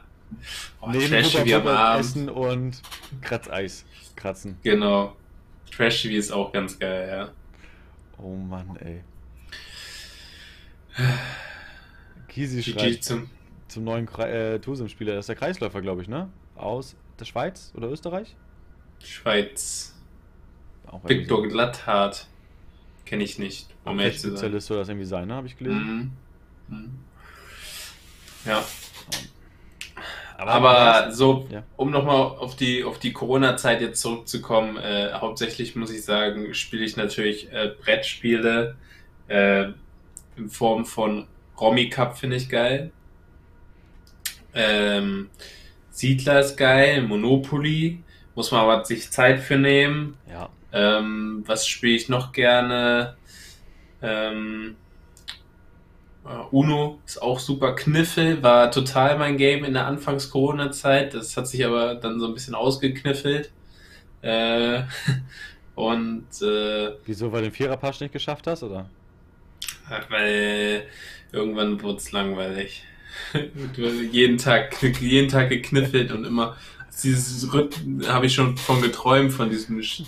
Oh, Neben Trash-TV am Abend. essen und Kratzeis kratzen. Genau. Trash-TV ist auch ganz geil, ja. Oh Mann, ey. Kisi schreibt zum zum neuen äh, Tusem-Spieler. Das ist der Kreisläufer, glaube ich, ne? Aus der Schweiz oder Österreich? Schweiz. Victor so. Glatthart. Kenne ich nicht, um ehrlich zu. Spezialist soll das irgendwie sein, ne? Habe ich gelesen. Mhm. Mhm. Ja, Aber, aber so, Ja. um nochmal auf die, auf die Corona-Zeit jetzt zurückzukommen, äh, hauptsächlich muss ich sagen, spiele ich natürlich äh, Brettspiele äh, in Form von Romy Cup, finde ich geil. Ähm, Siedler ist geil, Monopoly, muss man aber sich Zeit für nehmen. Ja. Ähm, was spiele ich noch gerne? Ähm, äh, Uno ist auch super. Kniffel war total mein Game in der Anfangs-Corona-Zeit. Das hat sich aber dann so ein bisschen ausgekniffelt. Äh, und äh, Wieso, weil du den Viererpasch nicht geschafft hast, oder? Ach, weil irgendwann wurde es langweilig. Jeden Tag, jeden Tag gekniffelt und immer dieses Rhythm habe ich schon von geträumt, von diesem Sch-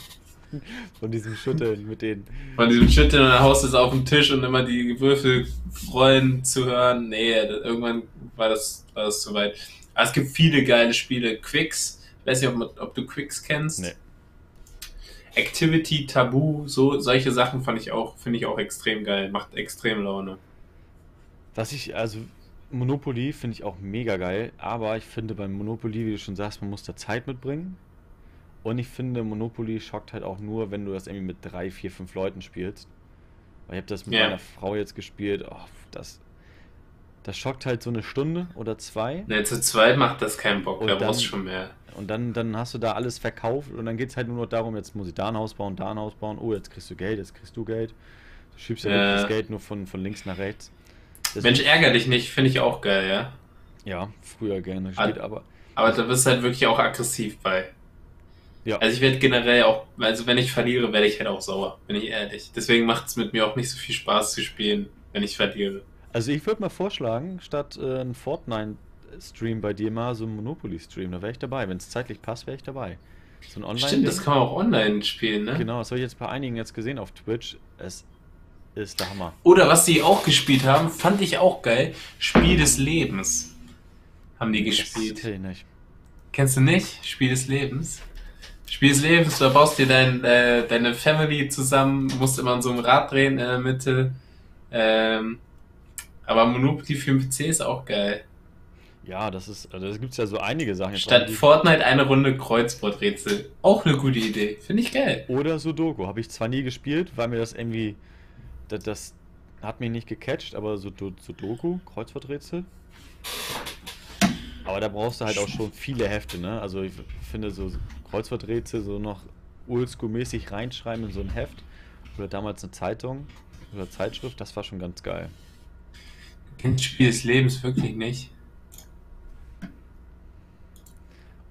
Von diesem Schütteln mit den. Von diesem Schütteln und dann haust es auf den Tisch und immer die Würfel rollen zu hören. Nee, irgendwann war das, war das zu weit. Aber es gibt viele geile Spiele. Quicks, ich weiß nicht, ob, ob du Quicks kennst. Nee. Activity, Tabu, so solche Sachen fand ich auch, finde ich auch extrem geil. Macht extrem Laune. Was ich, also Monopoly finde ich auch mega geil, aber ich finde beim Monopoly, wie du schon sagst, man muss da Zeit mitbringen. Und ich finde, Monopoly schockt halt auch nur, wenn du das irgendwie mit drei, vier, fünf Leuten spielst. Weil ich habe das mit Ja. meiner Frau jetzt gespielt. Oh, das, das schockt halt so eine Stunde oder zwei. Ne, zu zweit macht das keinen Bock, Und da brauchst du schon mehr. Und dann, dann hast du da alles verkauft und dann geht es halt nur noch darum, jetzt muss ich da ein Haus bauen, da ein Haus bauen. Oh, jetzt kriegst du Geld, jetzt kriegst du Geld. Du schiebst ja wirklich das Geld nur von, von links nach rechts. Mensch, ärger dich nicht, finde ich auch geil, ja. Ja, früher gerne Ah. gespielt, aber Aber da bist du halt wirklich auch aggressiv bei. Ja. Also ich werde generell auch, also wenn ich verliere, werde ich halt auch sauer, bin ich ehrlich. Deswegen macht es mit mir auch nicht so viel Spaß zu spielen, wenn ich verliere. Also ich würde mal vorschlagen, statt äh, ein Fortnite-Stream bei dir mal so ein Monopoly-Stream, da wäre ich dabei. Wenn es zeitlich passt, wäre ich dabei. So ein Online Stimmt, das kann man auch online spielen, ne? Genau, das habe ich jetzt bei einigen jetzt gesehen auf Twitch. Es ist der Hammer. Oder was die auch gespielt haben, fand ich auch geil. Spiel des Lebens. Haben die gespielt. Das ich nicht. Kennst du nicht? Spiel des Lebens? Spiel des Lebens, da baust dir dein, äh, deine Family zusammen, musst immer an so einem Rad drehen in der Mitte. Ähm, aber Monopoly für den PC ist auch geil. Ja, das ist, also das gibt es ja so einige Sachen. Statt Fortnite eine Runde Kreuzworträtsel. Auch eine gute Idee. Finde ich geil. Oder Sudoku. Habe ich zwar nie gespielt, weil mir das irgendwie, das, das hat mich nicht gecatcht, aber Sudoku, Kreuzworträtsel. Aber da brauchst du halt auch schon viele Hefte, ne? Also ich finde so Kreuzworträtsel so noch oldschool-mäßig reinschreiben in so ein Heft. Oder damals eine Zeitung oder Zeitschrift, das war schon ganz geil. Kennst Spiel des Lebens wirklich nicht.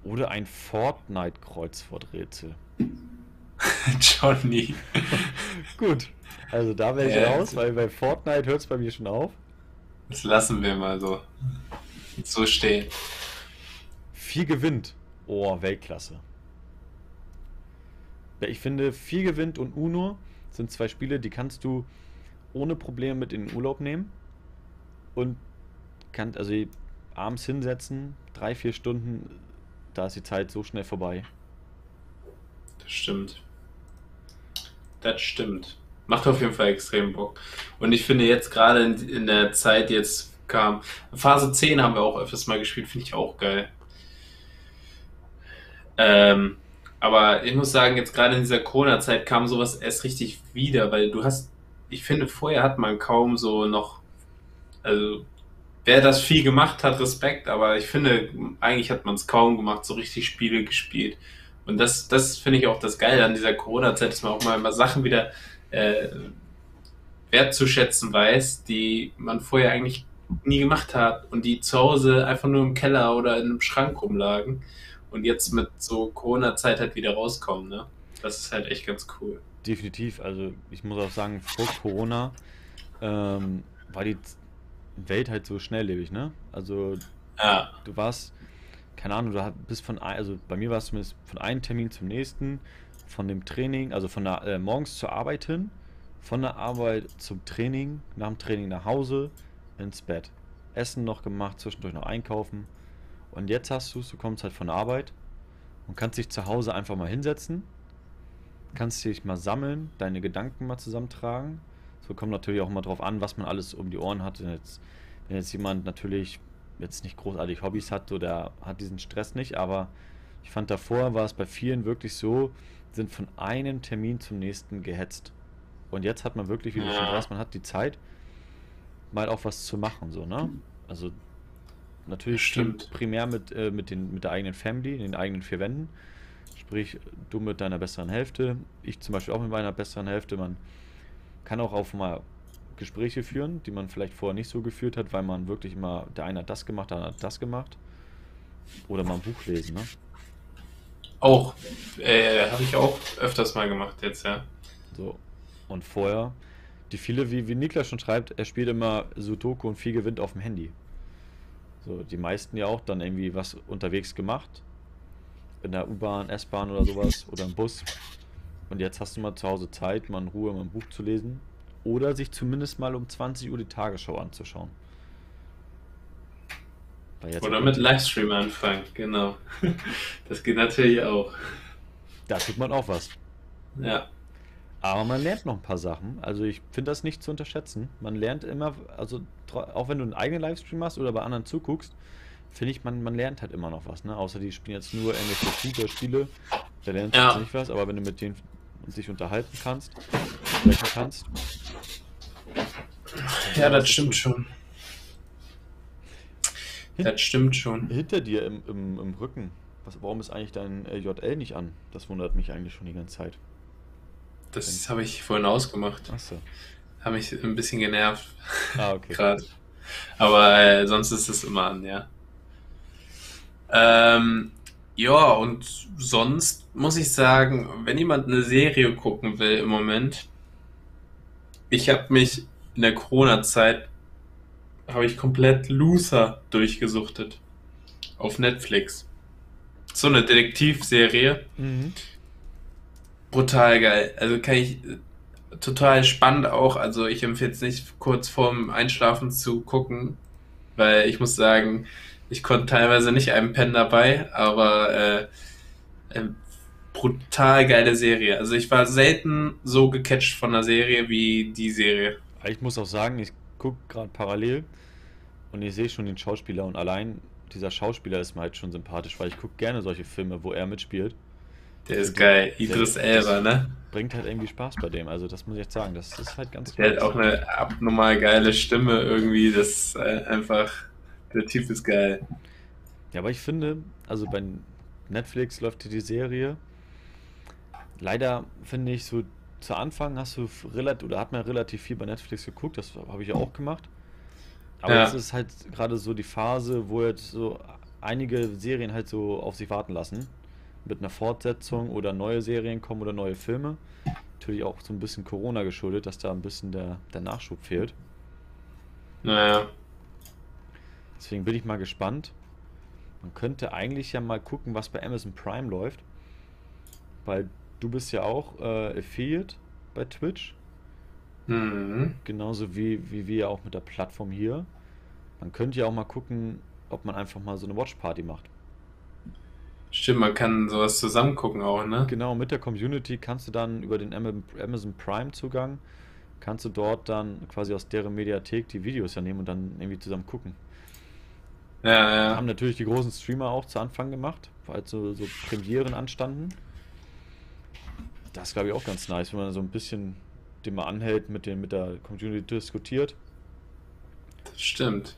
Oder ein Fortnite-Kreuzworträtsel. Johnny. Gut. Also da wäre ich äh, raus, weil bei Fortnite hört es bei mir schon auf. Das lassen wir mal so. So stehen. Viel gewinnt. Oh, Weltklasse. Ich finde, viel gewinnt und Uno sind zwei Spiele, die kannst du ohne Probleme mit in den Urlaub nehmen. Und kann, also abends hinsetzen, drei, vier Stunden da ist die Zeit so schnell vorbei. Das stimmt. Das stimmt. Macht auf jeden Fall extrem Bock. Und ich finde jetzt gerade in, in, der Zeit jetzt kam, Phase 10 haben wir auch öfters mal gespielt, finde ich auch geil. Ähm, aber ich muss sagen, jetzt gerade in dieser Corona-Zeit kam sowas erst richtig wieder, weil du hast, ich finde, vorher hat man kaum so noch, also wer das viel gemacht hat, Respekt, aber ich finde, eigentlich hat man es kaum gemacht, so richtig Spiele gespielt. Und das, das finde ich auch das Geile an dieser Corona-Zeit, dass man auch mal, mal Sachen wieder äh, wertzuschätzen weiß, die man vorher eigentlich nie gemacht hat und die zu Hause einfach nur im Keller oder in einem Schrank rumlagen und jetzt mit so Corona-Zeit halt wieder rauskommen. Ne? Das ist halt echt ganz cool. Definitiv. Also ich muss auch sagen, vor Corona ähm, war die Welt halt so schnelllebig, ne? Also ja. du warst, keine Ahnung, du bist von, also bei mir war es zumindest von einem Termin zum nächsten, von dem Training, also von der äh, morgens zur Arbeit hin, von der Arbeit zum Training, nach dem Training nach Hause, ins Bett. Essen noch gemacht, zwischendurch noch einkaufen. Und jetzt hast du es, du kommst halt von der Arbeit und kannst dich zu Hause einfach mal hinsetzen, kannst dich mal sammeln, deine Gedanken mal zusammentragen so kommt natürlich auch mal drauf an, was man alles um die Ohren hat. Wenn jetzt, wenn jetzt jemand natürlich jetzt nicht großartig Hobbys hat, so der hat diesen Stress nicht, aber ich fand davor war es bei vielen wirklich so, sind von einem Termin zum nächsten gehetzt. Und jetzt hat man wirklich, wie du schon sagst, man hat die Zeit, mal auch was zu machen, so, ne? Also natürlich Stimmt. primär mit, äh, mit, den, mit der eigenen Family, in den eigenen vier Wänden. Sprich, du mit deiner besseren Hälfte, ich zum Beispiel auch mit meiner besseren Hälfte, man kann auch auf mal Gespräche führen, die man vielleicht vorher nicht so geführt hat, weil man wirklich immer, der eine hat das gemacht, der andere hat das gemacht. Oder mal ein Buch lesen, ne? Auch. Äh, Habe ich auch öfters mal gemacht jetzt, ja. So. Und vorher, die viele, wie, wie Niklas schon schreibt, er spielt immer Sudoku und viel gewinnt auf dem Handy. So, die meisten ja auch dann irgendwie was unterwegs gemacht. In der U-Bahn, S-Bahn oder sowas oder im Bus. Und jetzt hast du mal zu Hause Zeit, mal in Ruhe mal ein Buch zu lesen. Oder sich zumindest mal um 20 Uhr die Tagesschau anzuschauen. Oder mit Livestream anfangen, genau. Das geht natürlich auch. Da tut man auch was. Ja. Aber man lernt noch ein paar Sachen. Also ich finde das nicht zu unterschätzen. Man lernt immer, also auch wenn du einen eigenen Livestream machst oder bei anderen zuguckst, finde ich, man, man lernt halt immer noch was. Ne? Außer die spielen jetzt nur irgendwelche Shooter-Spiele. Da lernst du ja. nicht was, aber wenn du mit denen und sich unterhalten kannst, sprechen kannst. Ja, das stimmt schon. das stimmt schon. Hinter dir im, im, im Rücken, was, warum ist eigentlich dein äh, JL nicht an? Das wundert mich eigentlich schon die ganze Zeit. Das habe ich vorhin ausgemacht. Achso. Habe mich ein bisschen genervt. Ah, okay. Gerade. Aber äh, sonst ist es immer an, ja. Ähm, ja, und sonst muss ich sagen, wenn jemand eine Serie gucken will im Moment, ich habe mich in der Corona-Zeit, habe ich komplett Luther durchgesuchtet. Auf Netflix. So eine Detektivserie. Mhm. Brutal geil. Also kann ich total spannend auch. Also ich empfehle es nicht kurz vorm Einschlafen zu gucken, weil ich muss sagen, ich konnte teilweise nicht einen Pen dabei, aber äh, äh, brutal geile Serie. Also ich war selten so gecatcht von einer Serie wie die Serie. Ich muss auch sagen, ich gucke gerade parallel und ich sehe schon den Schauspieler und allein dieser Schauspieler ist mir halt schon sympathisch, weil ich gucke gerne solche Filme, wo er mitspielt. Der ist geil. Idris Elba, ne? Bringt halt irgendwie Spaß bei dem. Also das muss ich jetzt sagen, das ist halt ganz Der hat auch eine abnormal geile Stimme irgendwie. Das ist einfach. Der Typ ist geil. Ja, aber ich finde, also bei Netflix läuft hier die Serie. Leider finde ich so zu Anfang hast du relativ oder hat man relativ viel bei Netflix geguckt, das habe ich ja auch gemacht. Aber Ja. jetzt ist halt gerade so die Phase, wo jetzt so einige Serien halt so auf sich warten lassen. Mit einer Fortsetzung oder neue Serien kommen oder neue Filme. Natürlich auch so ein bisschen Corona geschuldet, dass da ein bisschen der, der Nachschub fehlt. Naja. Deswegen bin ich mal gespannt. Man könnte eigentlich ja mal gucken, was bei Amazon Prime läuft. Weil du bist ja auch äh, Affiliate bei Twitch. Mhm. Genauso wie, wie wir auch mit der Plattform hier. Man könnte ja auch mal gucken, ob man einfach mal so eine Watchparty macht. Stimmt, man kann sowas zusammen gucken auch, ne? Genau, mit der Community kannst du dann über den Ama- Amazon Prime Zugang, kannst du dort dann quasi aus deren Mediathek die Videos ja nehmen und dann irgendwie zusammen gucken. Ja, Haben ja. natürlich die großen Streamer auch zu Anfang gemacht, als so, so Premieren anstanden. Das ist, glaube ich, auch ganz nice, wenn man so ein bisschen den mal anhält, mit, den, mit der Community diskutiert. Das stimmt.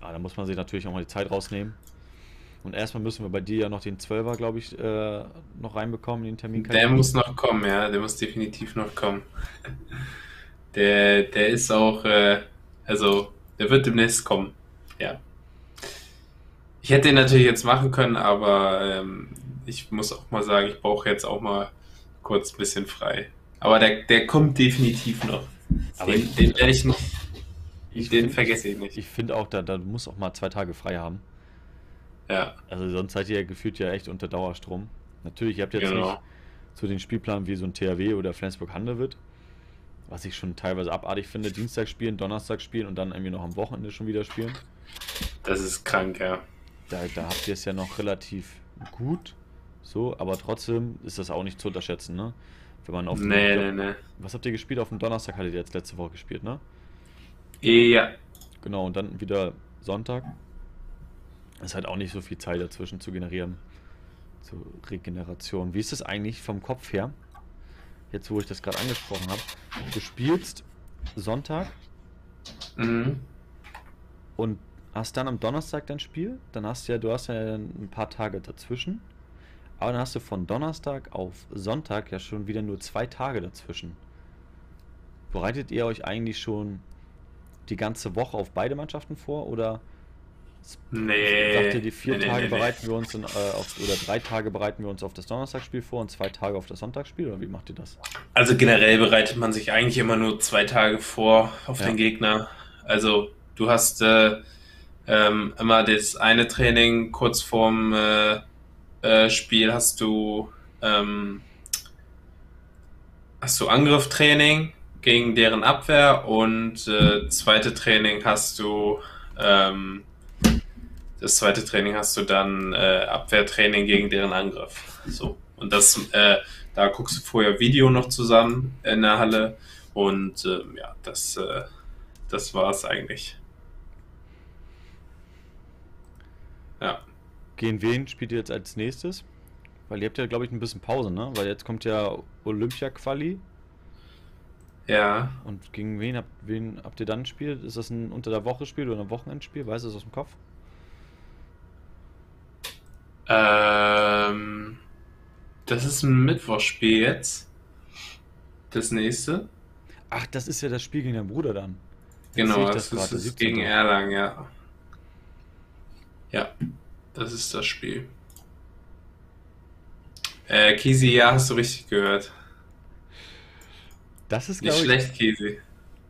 Ah, da muss man sich natürlich auch mal die Zeit rausnehmen. Und erstmal müssen wir bei dir ja noch den 12er, glaube ich, äh, noch reinbekommen, in den Termin. Der muss noch kommen, ja. Der muss definitiv noch kommen. Der, der ist auch, äh, also, der wird demnächst kommen. Ja. Ich hätte ihn natürlich jetzt machen können, aber ähm, ich muss auch mal sagen, ich brauche jetzt auch mal kurz ein bisschen frei. Aber der, der kommt definitiv noch. Aber den, ich- den werde ich nicht, Ich den find- vergesse ich nicht. Ich finde auch, da, da muss auch mal zwei Tage frei haben. Ja, Also sonst seid ihr ja gefühlt ja echt unter Dauerstrom. Natürlich, ihr habt jetzt Genau. nicht so den Spielplan wie so ein THW oder Flensburg-Handewitt, was ich schon teilweise abartig finde. Dienstag spielen, Donnerstag spielen und dann irgendwie noch am Wochenende schon wieder spielen. das ist krank, ja. Da, da habt ihr es ja noch relativ gut, so, aber trotzdem ist das auch nicht zu unterschätzen, ne? Wenn man auf Nee, nee, nee. Was habt ihr gespielt? Auf dem Donnerstag hattet ihr jetzt letzte Woche gespielt, ne? Ja, Genau, und dann wieder Sonntag. Ist halt auch nicht so viel Zeit dazwischen zu generieren. Zur Regeneration. Wie ist es eigentlich vom Kopf her? Jetzt, wo ich das gerade angesprochen habe. Du spielst Sonntag mhm. und hast dann am Donnerstag dein Spiel. Dann hast du ja, du hast ja ein paar Tage dazwischen. Aber dann hast du von Donnerstag auf Sonntag ja schon wieder nur zwei Tage dazwischen. Bereitet ihr euch eigentlich schon die ganze Woche auf beide Mannschaften vor oder Nee. sagt ihr, die vier Nee, Tage nee, nee. bereiten wir uns in, äh, auf, oder drei Tage bereiten wir uns auf das Donnerstagsspiel vor und zwei Tage auf das Sonntagsspiel oder wie macht ihr das? Also generell bereitet man sich eigentlich immer nur zwei Tage vor auf Ja. den Gegner. Also du hast äh, ähm, immer das eine Training kurz vorm äh, äh, Spiel hast du ähm, hast du Angrifftraining gegen deren Abwehr und äh, zweite Training hast du ähm, das zweite Training hast du dann äh, Abwehrtraining gegen deren Angriff. So. Und das, äh, da guckst du vorher Video noch zusammen in der Halle und ähm, ja, das, äh, das war es eigentlich. Ja. Gegen wen spielt ihr jetzt als nächstes? Weil ihr habt ja, glaube ich, ein bisschen Pause, ne? Weil jetzt kommt ja Olympia-Quali Ja. und gegen wen habt, wen habt ihr dann ein Spiel? Ist das ein unter der Woche Spiel oder ein Wochenendspiel? Weißt du das aus dem Kopf? Ähm, das ist ein Mittwochspiel jetzt. Das nächste. Ach, das ist ja das Spiel gegen deinen Bruder dann. Genau, das, das gerade, ist, der ist 17. gegen Erlangen, ja. Ja. Das ist das Spiel. Äh, Kisi, ja, hast du richtig gehört. Das ist, Nicht glaube ich, schlecht, Kisi.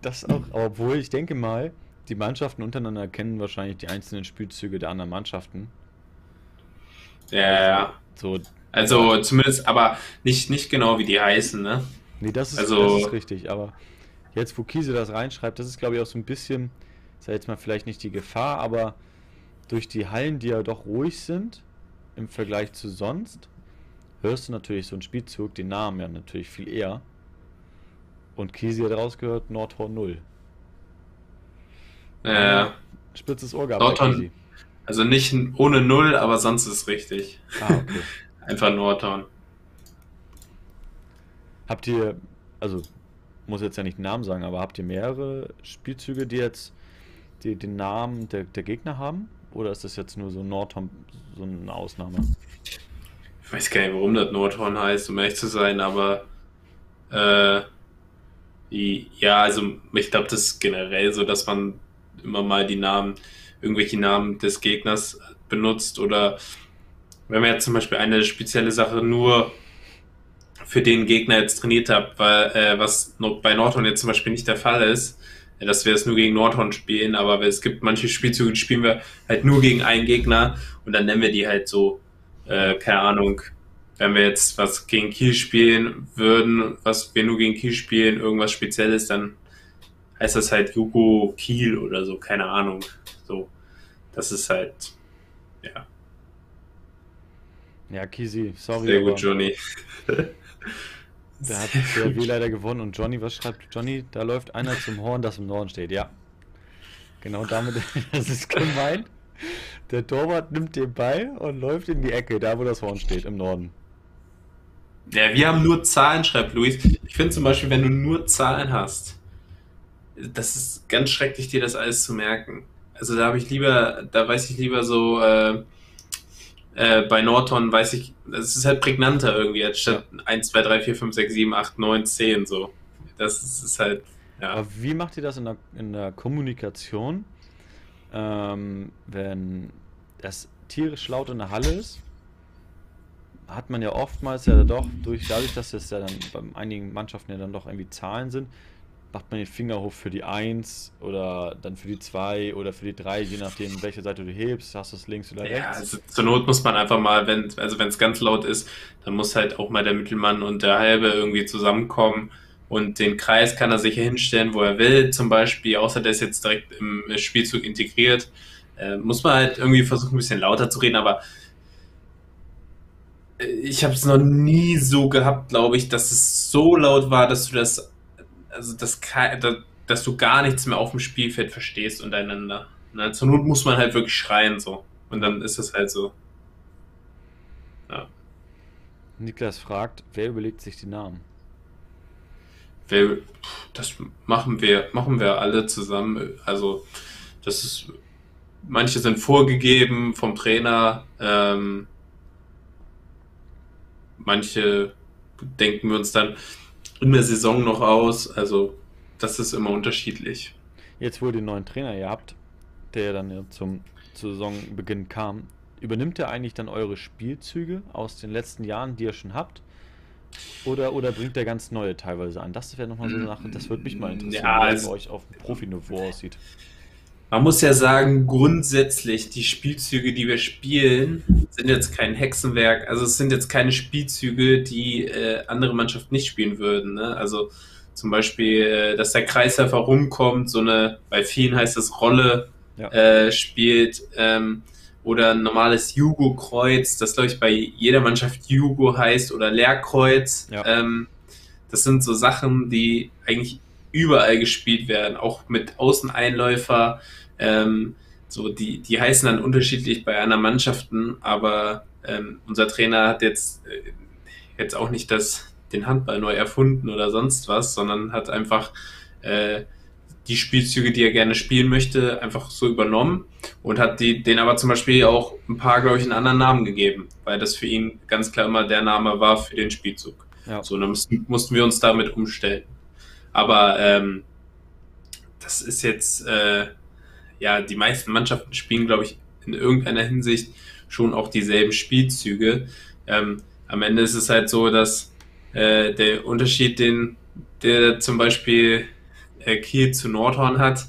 das auch, obwohl ich denke mal, die Mannschaften untereinander kennen wahrscheinlich die einzelnen Spielzüge der anderen Mannschaften. Ja, ja, ja. So, Also zumindest, aber nicht, nicht genau, wie die heißen, ne? nee, das ist, Also- das ist richtig, aber jetzt, wo Kiese das reinschreibt, das ist, glaube ich, auch so ein bisschen, ist ja jetzt mal vielleicht nicht die Gefahr, aber durch die Hallen, die ja doch ruhig sind im Vergleich zu sonst, hörst du natürlich so einen Spielzug, den Namen ja natürlich viel eher. Und Kisi hat rausgehört, Nordhorn 0. Äh, Spitzes Ohr gehabt, Nordhorn- also nicht ohne Null, aber sonst ist es richtig. Ah, okay. Einfach Nordhorn. Habt ihr, also muss jetzt ja nicht den Namen sagen, aber habt ihr mehrere Spielzüge, die jetzt die, den Namen der, der Gegner haben? Oder ist das jetzt nur so Nordhorn, so eine Ausnahme? Ich weiß gar nicht, warum das Nordhorn heißt, um ehrlich zu sein, aber äh, ja, also ich glaube, das ist generell so, dass man immer mal die Namen, irgendwelche Namen des Gegners benutzt oder wenn man jetzt zum Beispiel eine spezielle Sache nur für den Gegner jetzt trainiert hat, weil äh, was bei Nordhorn jetzt zum Beispiel nicht der Fall ist, dass wir es nur gegen Nordhorn spielen, aber es gibt manche Spielzüge, die spielen wir halt nur gegen einen Gegner und dann nennen wir die halt so äh, keine Ahnung, wenn wir jetzt was gegen Kiel spielen würden, was wir nur gegen Kiel spielen, irgendwas Spezielles, dann heißt das halt Jugo Kiel oder so, keine Ahnung. So, das ist halt, ja, Ja, Kisi, sorry, sehr gut, Johnny. da hat der W leider gewonnen. Und Johnny, was schreibt Johnny? Da läuft einer zum Horn, das im Norden steht. Ja, genau damit, das ist gemeint. Der Torwart nimmt den Ball und läuft in die Ecke, da wo das Horn steht, im Norden. Ja, wir haben nur Zahlen, schreibt Luis. Ich finde zum Beispiel, wenn du nur Zahlen hast, das ist ganz schrecklich, dir das alles zu merken. Also da habe ich lieber, da weiß ich lieber so, äh, äh, bei Norton weiß ich, das ist halt prägnanter irgendwie, als statt 1, 2, 3, 4, 5, 6, 7, 8, 9, 10 so. Das ist, ist halt, ja. Aber wie macht ihr das in der, in der Kommunikation, ähm, wenn das tierisch laut in der Halle ist? Hat man ja oftmals ja doch, durch, dadurch, dass es ja dann bei einigen Mannschaften ja dann doch irgendwie Zahlen sind, macht man den Finger hoch für die 1 oder dann für die 2 oder für die 3, je nachdem, welche Seite du hebst. Hast du es links oder Ja, rechts? also zur Not muss man einfach mal, wenn, also wenn es ganz laut ist, dann muss halt auch mal der Mittelmann und der Halbe irgendwie zusammenkommen und den Kreis kann er sich hinstellen, wo er will, zum Beispiel, außer der ist jetzt direkt im Spielzug integriert, äh, muss man halt irgendwie versuchen, ein bisschen lauter zu reden, aber äh, ich habe es noch nie so gehabt, glaube ich, dass es so laut war, dass du das, also das, kei- da- dass du gar nichts mehr auf dem Spielfeld verstehst untereinander. Na, zur Not muss man halt wirklich schreien so. Und dann ist es halt so. Ja. Niklas fragt, wer überlegt sich die Namen? Wer, das machen wir, machen wir alle zusammen. Also, das ist, manche sind vorgegeben vom Trainer, ähm, manche denken wir uns dann in der Saison noch aus. Also, das ist immer unterschiedlich. Jetzt, wo ihr den neuen Trainer ihr habt, der dann ja zum Saisonbeginn kam, übernimmt er eigentlich dann eure Spielzüge aus den letzten Jahren, die ihr schon habt? Oder, oder bringt er ganz neue teilweise an? Das wäre nochmal so eine Sache, das würde mich mal interessieren, Ja, wie es bei euch auf Profiniveau aussieht. Man muss ja sagen, grundsätzlich, die Spielzüge, die wir spielen, sind jetzt kein Hexenwerk. Also es sind jetzt keine Spielzüge, die äh, andere Mannschaften nicht spielen würden. Ne? Also zum Beispiel, äh, dass der Kreisläufer rumkommt, so eine, bei vielen heißt das Rolle, Ja. äh, spielt. Ähm, oder ein normales Jugo-Kreuz, das glaube ich bei jeder Mannschaft Jugo heißt oder Leerkreuz. Ja. Ähm, das sind so Sachen, die eigentlich überall gespielt werden, auch mit Außeneinläufer. Ähm, so die, die heißen dann unterschiedlich bei anderen Mannschaften, aber ähm, unser Trainer hat jetzt, äh, jetzt auch nicht das, den Handball neu erfunden oder sonst was, sondern hat einfach äh, die Spielzüge, die er gerne spielen möchte, einfach so übernommen und hat die, den aber zum Beispiel auch ein paar, glaube ich, einen anderen Namen gegeben, weil das für ihn ganz klar immer der Name war für den Spielzug. Ja. So, dann mussten, mussten wir uns damit umstellen. Aber ähm, das ist jetzt, äh, ja, die meisten Mannschaften spielen, glaube ich, in irgendeiner Hinsicht schon auch dieselben Spielzüge. Ähm, am Ende ist es halt so, dass äh, der Unterschied, den der zum Beispiel äh, Kiel zu Nordhorn hat,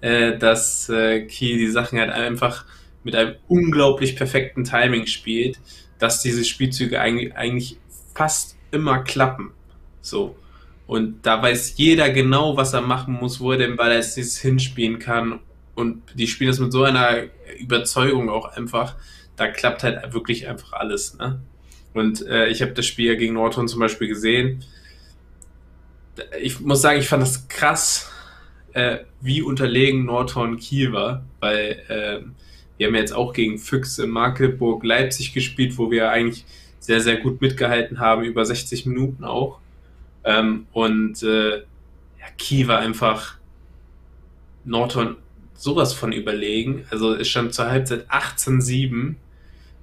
äh, dass äh, Kiel die Sachen halt einfach mit einem unglaublich perfekten Timing spielt, dass diese Spielzüge eigentlich, eigentlich fast immer klappen. So. Und da weiß jeder genau, was er machen muss, wo er den Ball als nächstes hinspielen kann. Und die spielen das mit so einer Überzeugung auch einfach. Da klappt halt wirklich einfach alles. Ne? Und äh, ich habe das Spiel ja gegen Nordhorn zum Beispiel gesehen. Ich muss sagen, ich fand das krass, äh, wie unterlegen Nordhorn Kiel war, weil äh, wir haben jetzt auch gegen Füchse, Markelburg, Leipzig gespielt, wo wir eigentlich sehr, sehr gut mitgehalten haben, über 60 Minuten auch. Ähm, und äh, ja, Kiel war einfach Nordhorn sowas von überlegen. Also es stand zur Halbzeit 18-7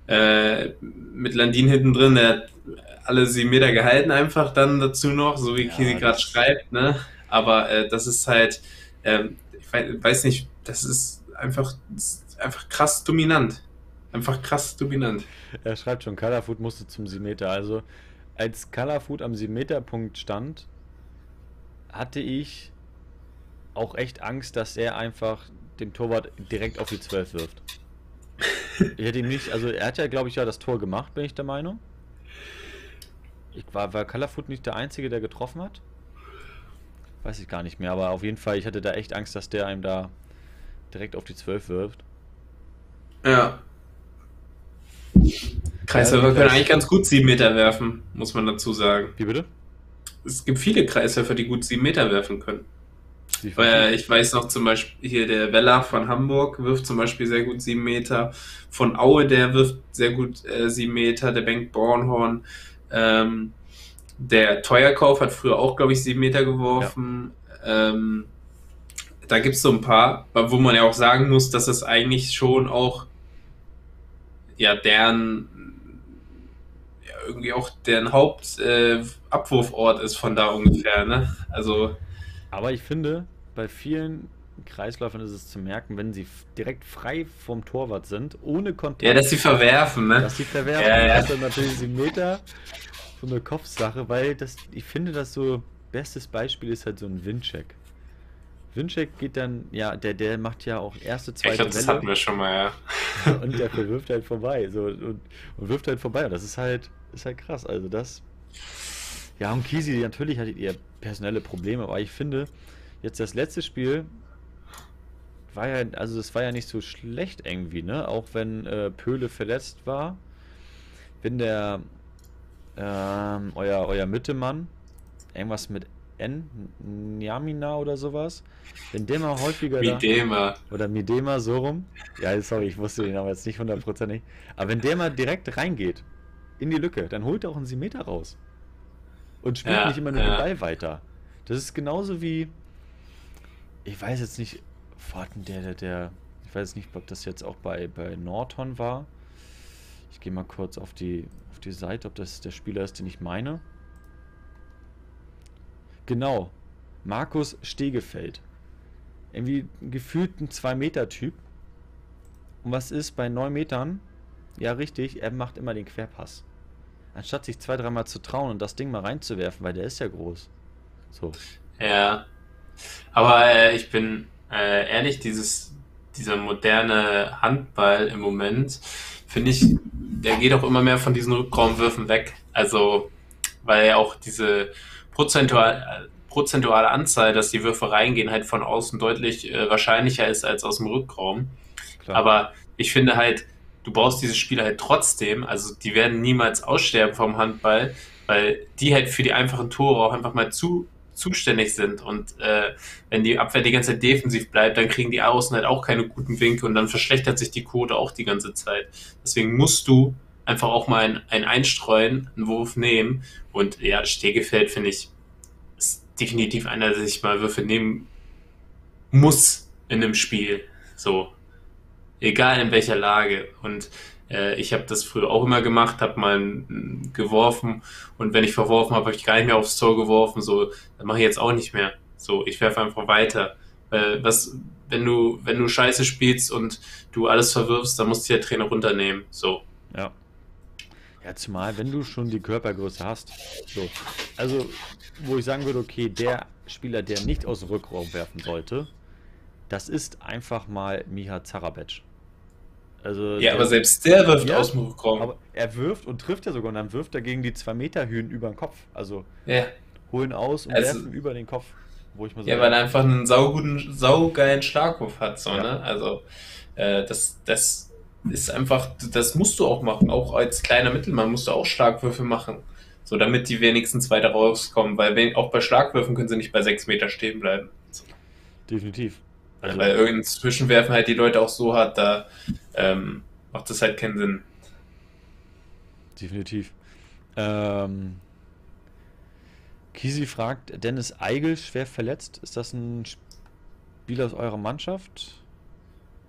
äh, mit Landin hinten drin, der hat alle sieben Meter gehalten einfach dann dazu noch, so wie ja, Kisi gerade schreibt, ne? Aber äh, das ist halt, ähm, ich weiß nicht, das ist einfach, das ist einfach krass dominant. Einfach krass dominant. Er schreibt schon, Colorfood musste zum 7 Meter. Also als Colorfood am 7 Meter Punkt stand, hatte ich auch echt Angst, dass er einfach dem Torwart direkt auf die 12 wirft. Ich hätte ihm nicht, also er hat ja, glaube ich, ja das Tor gemacht, bin ich der Meinung. Ich war, war Colorfoot nicht der Einzige, der getroffen hat? Weiß ich gar nicht mehr, aber auf jeden Fall, ich hatte da echt Angst, dass der einem da direkt auf die 12 wirft. Ja. Kreisläufer können eigentlich ganz gut 7 Meter werfen, muss man dazu sagen. Wie bitte? Es gibt viele Kreisläufer, die gut 7 Meter werfen können. Weil ich weiß noch zum Beispiel hier der Weller von Hamburg wirft zum Beispiel sehr gut sieben Meter. Von Aue, der wirft sehr gut äh, sieben Meter. Der Bank Bornhorn. Ähm, der Teuerkauf hat früher auch, glaube ich, sieben Meter geworfen. Ja. Ähm, da gibt es so ein paar, wo man ja auch sagen muss, dass es eigentlich schon auch ja deren irgendwie auch deren Hauptabwurfort äh, ist von da ungefähr. Ne? Also aber ich finde, bei vielen Kreisläufern ist es zu merken, wenn sie direkt frei vom Torwart sind, ohne Kontakt. Ja, dass sie verwerfen, ne? Dass sie verwerfen. Ja, ja. Das ist dann natürlich die Meter so eine Kopfsache, weil das, ich finde, das so, bestes Beispiel ist halt so ein Windcheck. Windcheck geht dann, ja, der, der macht ja auch erste, zweite ich glaub, das hatten wir schon mal, ja. und der wirft halt vorbei, so, und, und wirft halt vorbei. Und das ist halt, ist halt krass. Also das, ja, und Kisi, natürlich hattet ihr personelle Probleme, aber ich finde, jetzt das letzte Spiel war ja, also es war ja nicht so schlecht irgendwie, ne? Auch wenn äh, Pöhle verletzt war. Wenn der ähm, euer, euer Mittemann, irgendwas mit N, Njamina oder sowas, wenn der mal häufiger Midema. Da, oder Midema so rum. Ja, sorry, ich wusste den aber jetzt nicht hundertprozentig. Aber wenn der mal direkt reingeht in die Lücke, dann holt er auch einen Simeter raus und spielt ja, nicht immer nur ja. den Ball weiter. Das ist genauso wie, ich weiß jetzt nicht, warten der, der, der, ich weiß nicht, ob das jetzt auch bei, bei Norton war. Ich gehe mal kurz auf die, auf die Seite, ob das der Spieler ist, den ich meine. Genau, Markus Stegefeld. Irgendwie gefühlt ein 2-Meter-Typ. Und was ist bei 9 Metern? Ja, richtig, er macht immer den Querpass. Anstatt sich zwei, dreimal zu trauen und das Ding mal reinzuwerfen, weil der ist ja groß. So. Ja. Aber äh, ich bin äh, ehrlich, dieses, dieser moderne Handball im Moment, finde ich, der geht auch immer mehr von diesen Rückraumwürfen weg. Also, weil ja auch diese prozentual, prozentuale Anzahl, dass die Würfe reingehen, halt von außen deutlich äh, wahrscheinlicher ist als aus dem Rückraum. Klar. Aber ich finde halt, du brauchst diese Spieler halt trotzdem, also die werden niemals aussterben vom Handball, weil die halt für die einfachen Tore auch einfach mal zu zuständig sind und äh, wenn die Abwehr die ganze Zeit defensiv bleibt, dann kriegen die Außen halt auch keine guten Winkel und dann verschlechtert sich die Quote auch die ganze Zeit. Deswegen musst du einfach auch mal ein, ein Einstreuen, einen Wurf nehmen und ja, Stegefeld finde ich ist definitiv einer, der sich mal Würfe nehmen muss in einem Spiel. So, egal in welcher Lage. Und äh, ich habe das früher auch immer gemacht, habe mal geworfen und wenn ich verworfen habe, habe ich gar nicht mehr aufs Tor geworfen. So, dann mache ich jetzt auch nicht mehr. So, ich werfe einfach weiter. Weil was, wenn du, wenn du Scheiße spielst und du alles verwirfst, dann musst du der Trainer runternehmen. So. Ja. Ja, zumal, wenn du schon die Körpergröße hast. So. Also, wo ich sagen würde, okay, der Spieler, der nicht aus dem Rückraum werfen sollte, das ist einfach mal Miha Zarabec. Also ja, aber selbst der wirft ja, aus dem Rückraum. Aber er wirft und trifft ja sogar und dann wirft er gegen die 2 Meter Höhen über den Kopf. Also ja. holen aus und also, werfen über den Kopf. Wo ich mal ja, weil er einfach einen sauguten, saugeilen Schlagwurf hat. So, ja. ne? Also äh, das, das ist einfach, das musst du auch machen. Auch als kleiner Mittelmann musst du auch Schlagwürfe machen. So, damit die wenigstens weiter rauskommen, weil wenn, auch bei Schlagwürfen können sie nicht bei 6 Meter stehen bleiben. So. Definitiv. Also, weil irgendein Zwischenwerfen halt die Leute auch so hat, da ähm, macht das halt keinen Sinn. Definitiv. Ähm, Kisi fragt, Dennis Eigel schwer verletzt. Ist das ein Spieler aus eurer Mannschaft?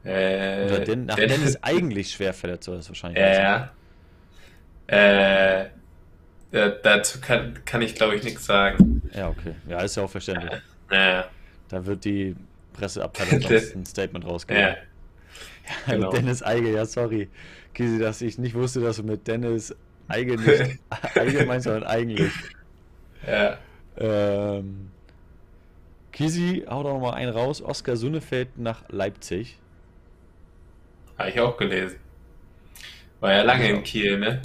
Äh, Oder Den, ach, Dennis, Dennis eigentlich schwer verletzt, soll das wahrscheinlich Ja. Äh, äh, dazu kann, kann ich glaube ich nichts sagen. Ja, okay. Ja, ist ja auch verständlich. Ja. Da wird die Presseabteilung ein Statement rausgeben. Ja. ja genau. Dennis Eigel, ja, sorry. Kisi, dass ich nicht wusste, dass du mit Dennis Eigel nicht Eigel meinst, sondern eigentlich. Ja. Ähm, Kisi, hau doch mal einen raus. Oskar Sunnefeld nach Leipzig. Habe ich auch gelesen. War ja lange ja. in Kiel, ne?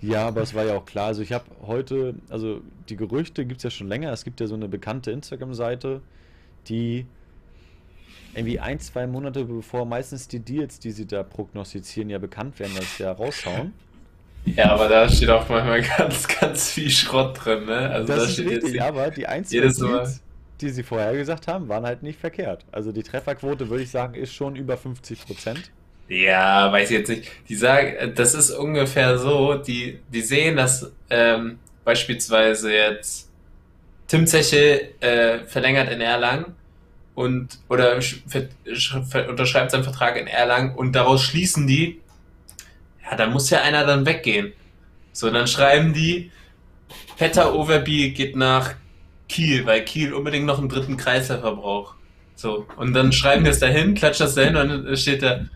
Ja, aber es war ja auch klar. Also ich habe heute, also die Gerüchte gibt es ja schon länger. Es gibt ja so eine bekannte Instagram-Seite, die irgendwie ein, zwei Monate bevor meistens die Deals, die sie da prognostizieren, ja bekannt werden, das ja raushauen. Ja, aber da steht auch manchmal ganz, ganz viel Schrott drin, ne? Also das da ist richtig, aber die einzigen Deals, die sie vorher gesagt haben, waren halt nicht verkehrt. Also die Trefferquote, würde ich sagen, ist schon über 50 Prozent. Ja, weiß ich jetzt nicht. Die sagen, das ist ungefähr so, die, die sehen, dass ähm, beispielsweise jetzt Tim Zeche äh, verlängert in Erlangen und oder unterschreibt seinen Vertrag in Erlangen und daraus schließen die, ja, da muss ja einer dann weggehen. So, dann schreiben die, Petter Overby geht nach Kiel, weil Kiel unbedingt noch einen dritten Kreislauf braucht. So, und dann schreiben die es dahin, klatschen das dahin und dann steht da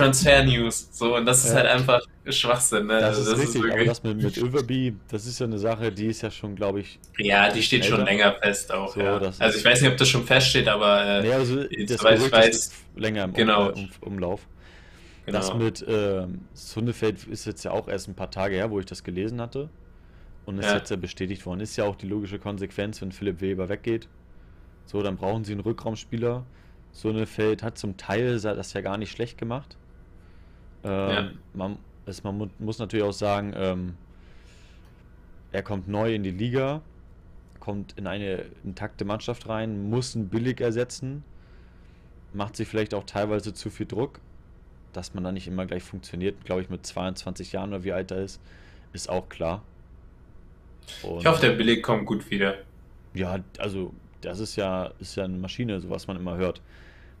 Transfer News. So, und das ist ja. halt einfach Schwachsinn. Ne? Das, also, das ist richtig, ist aber das mit, mit Overby, das ist ja eine Sache, die ist ja schon, glaube ich. Ja, die steht älter. schon länger fest auch. So, ja. Also ich weiß nicht, ob das schon feststeht, aber äh, nee, also das ich weiß, länger im genau. um, Umlauf. Genau. Das mit äh, Sundefeld ist jetzt ja auch erst ein paar Tage her, wo ich das gelesen hatte. Und ist ja. jetzt ja bestätigt worden. Ist ja auch die logische Konsequenz, wenn Philipp Weber weggeht. So, dann brauchen sie einen Rückraumspieler. Sonnefeld hat zum Teil das ja gar nicht schlecht gemacht. Ähm, ja. man, es, man muss natürlich auch sagen, ähm, er kommt neu in die Liga, kommt in eine intakte Mannschaft rein, muss einen Billig ersetzen, macht sich vielleicht auch teilweise zu viel Druck, dass man da nicht immer gleich funktioniert. Glaube ich, mit 22 Jahren oder wie alt er ist, ist auch klar. Und ich hoffe, der Billig kommt gut wieder. Ja, also das ist ja, ist ja eine Maschine, so was man immer hört.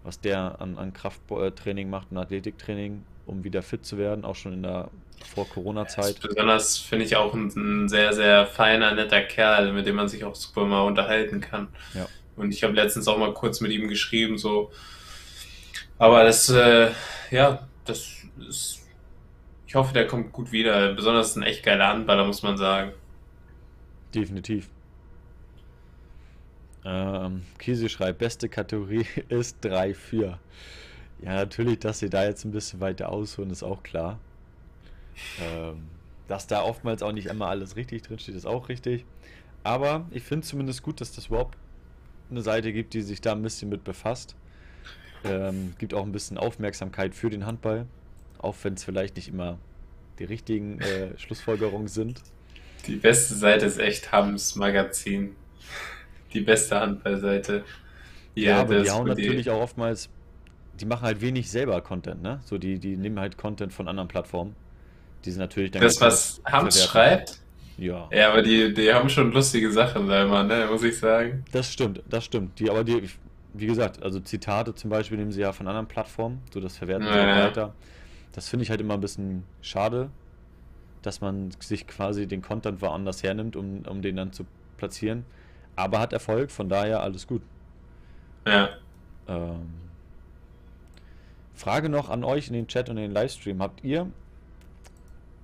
Was der an, an Krafttraining macht und Athletiktraining, um wieder fit zu werden, auch schon in der Vor-Corona-Zeit. Besonders finde ich auch ein, ein, sehr, sehr feiner, netter Kerl, mit dem man sich auch super mal unterhalten kann. Ja. Und ich habe letztens auch mal kurz mit ihm geschrieben, so. Aber das, äh, ja, das ist. Ich hoffe, der kommt gut wieder. Besonders ein echt geiler Handballer, muss man sagen. Definitiv. Ähm, Kisi schreibt, beste Kategorie ist 3-4. Ja, natürlich, dass sie da jetzt ein bisschen weiter ausholen, ist auch klar. Ähm, dass da oftmals auch nicht immer alles richtig drinsteht, ist auch richtig. Aber ich finde zumindest gut, dass das überhaupt eine Seite gibt, die sich da ein bisschen mit befasst. Ähm, gibt auch ein bisschen Aufmerksamkeit für den Handball, auch wenn es vielleicht nicht immer die richtigen äh, Schlussfolgerungen sind. Die beste Seite ist echt Hams Magazin. Die beste Handballseite. Ja, aber die hauen natürlich auch oftmals die machen halt wenig selber Content, ne? So, die, die nehmen halt Content von anderen Plattformen. Die sind natürlich dann. Das, was Hams schreibt? Ja. Ja, aber die, die haben schon lustige Sachen da immer, ne? Muss ich sagen. Das stimmt, das stimmt. Die, aber die, wie gesagt, also Zitate zum Beispiel nehmen sie ja von anderen Plattformen, so das verwerten sie ja. weiter. Das finde ich halt immer ein bisschen schade, dass man sich quasi den Content woanders hernimmt, um, um den dann zu platzieren. Aber hat Erfolg, von daher alles gut. Ja. Ähm, Frage noch an euch in den Chat und in den Livestream. Habt ihr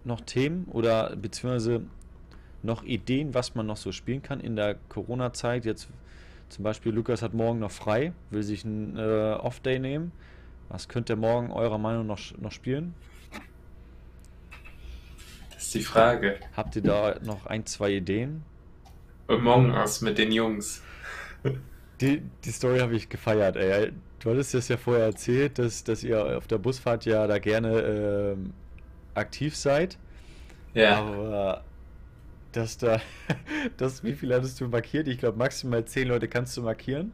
noch Themen oder beziehungsweise noch Ideen, was man noch so spielen kann in der Corona-Zeit? Jetzt zum Beispiel, Lukas hat morgen noch frei, will sich einen äh, Off-Day nehmen. Was könnt ihr morgen eurer Meinung nach noch, noch spielen? Das ist die Frage. Habt ihr da noch ein, zwei Ideen? Among Us mit den Jungs. Die, die Story habe ich gefeiert, ey. Du hattest das ja vorher erzählt, dass, dass ihr auf der Busfahrt ja da gerne ähm, aktiv seid. Ja. Aber dass da, das, wie viel hattest du markiert? Ich glaube, maximal zehn Leute kannst du markieren.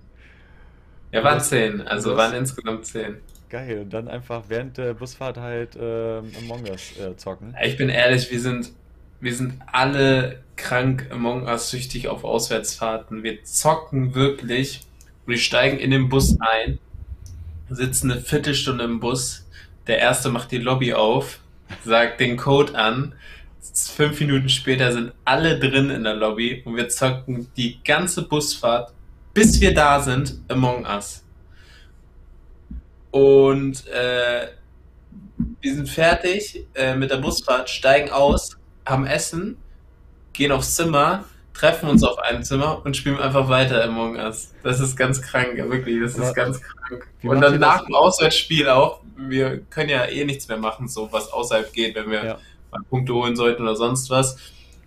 Ja, waren zehn. Also waren insgesamt zehn. Geil. Und dann einfach während der Busfahrt halt ähm, Among Us äh, zocken. Ich bin ehrlich, wir sind, wir sind alle krank Among Us süchtig auf Auswärtsfahrten. Wir zocken wirklich. Wir steigen in den Bus ein, sitzen eine Viertelstunde im Bus. Der erste macht die Lobby auf, sagt den Code an. Fünf Minuten später sind alle drin in der Lobby und wir zocken die ganze Busfahrt, bis wir da sind, Among Us. Und äh, wir sind fertig äh, mit der Busfahrt, steigen aus, haben Essen, gehen aufs Zimmer, treffen uns auf einem Zimmer und spielen einfach weiter Among Us. Das ist ganz krank, wirklich, das ist Aber ganz krank. wie Und dann nach dem Auswärtsspiel auch, wir können ja eh nichts mehr machen, so was außerhalb geht, wenn wir Ja. mal Punkte holen sollten oder sonst was.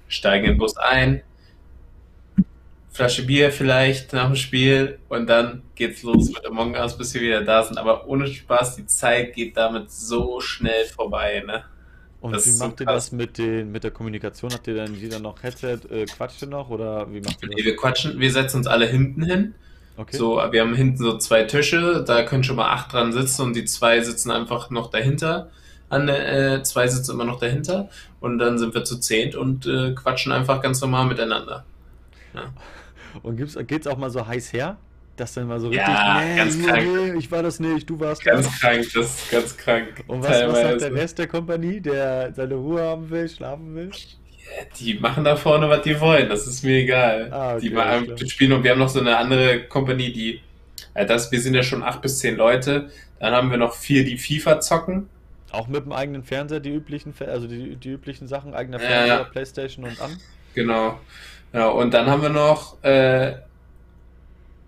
Steigen in den Bus ein, Flasche Bier vielleicht nach dem Spiel und dann geht's los mit Among Us, bis wir wieder da sind. Aber ohne Spaß, die Zeit geht damit so schnell vorbei, ne? Und Das wie so macht ihr das mit, den, mit der Kommunikation? Habt ihr dann jeder noch Headset? Äh, quatscht ihr noch? Oder wie macht ihr Nee, das? wir quatschen, wir setzen uns alle hinten hin. Okay. So, wir haben hinten so zwei Tische, da können schon mal acht dran sitzen und die zwei sitzen einfach noch dahinter. An der, äh, zwei sitzen immer noch dahinter und dann sind wir zu zehnt und äh, quatschen einfach ganz normal miteinander. Und gibt's, geht's auch mal so heiß her? Dass dann mal so Ja, richtig, ganz nee, krank. nee, ich war das nicht, du warst das. Ganz krank, das ist ganz krank. Und was, was sagt teilweise. der Rest der Kompanie, der seine Ruhe haben will, schlafen will? Die machen da vorne, was die wollen, das ist mir egal. Ah, okay, die machen, spielen und wir haben noch so eine andere Kompanie, die, äh, das, wir sind ja schon acht bis zehn Leute. Dann haben wir noch vier, die FIFA zocken. Auch mit dem eigenen Fernseher die üblichen, also die, die üblichen Sachen, eigener Ja. Fernseher, Playstation und an. Genau. Ja, und dann haben wir noch äh,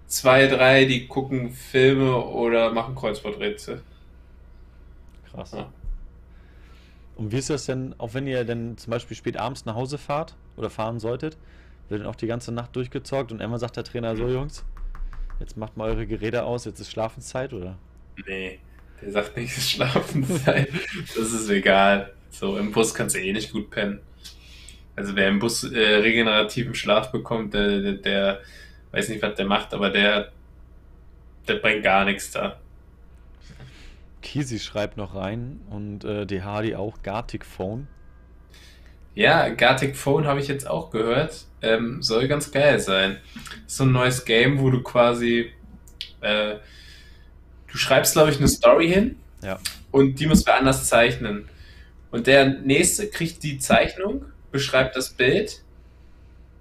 zwei, drei, die gucken Filme oder machen Kreuzworträtsel. Krass. Ja. Und wie ist das denn, auch wenn ihr dann zum Beispiel spät abends nach Hause fahrt oder fahren solltet, wird dann auch die ganze Nacht durchgezockt und irgendwann sagt der Trainer so, Jungs, jetzt macht mal eure Geräte aus, jetzt ist Schlafenszeit, oder? Nee, der sagt nicht, es ist Schlafenszeit. das ist egal. So, im Bus kannst du eh nicht gut pennen. Also wer im Bus äh, regenerativen Schlaf bekommt, der, der, der weiß nicht, was der macht, aber der, der bringt gar nichts da. Kisi schreibt noch rein und äh, die Hardy auch, Gartic Phone. Ja, Gartic Phone habe ich jetzt auch gehört. Ähm, soll ganz geil sein. Ist so ein neues Game, wo du quasi äh, du schreibst, glaube ich, eine Story hin Ja. und die muss wer anders zeichnen. Und der nächste kriegt die Zeichnung, beschreibt das Bild,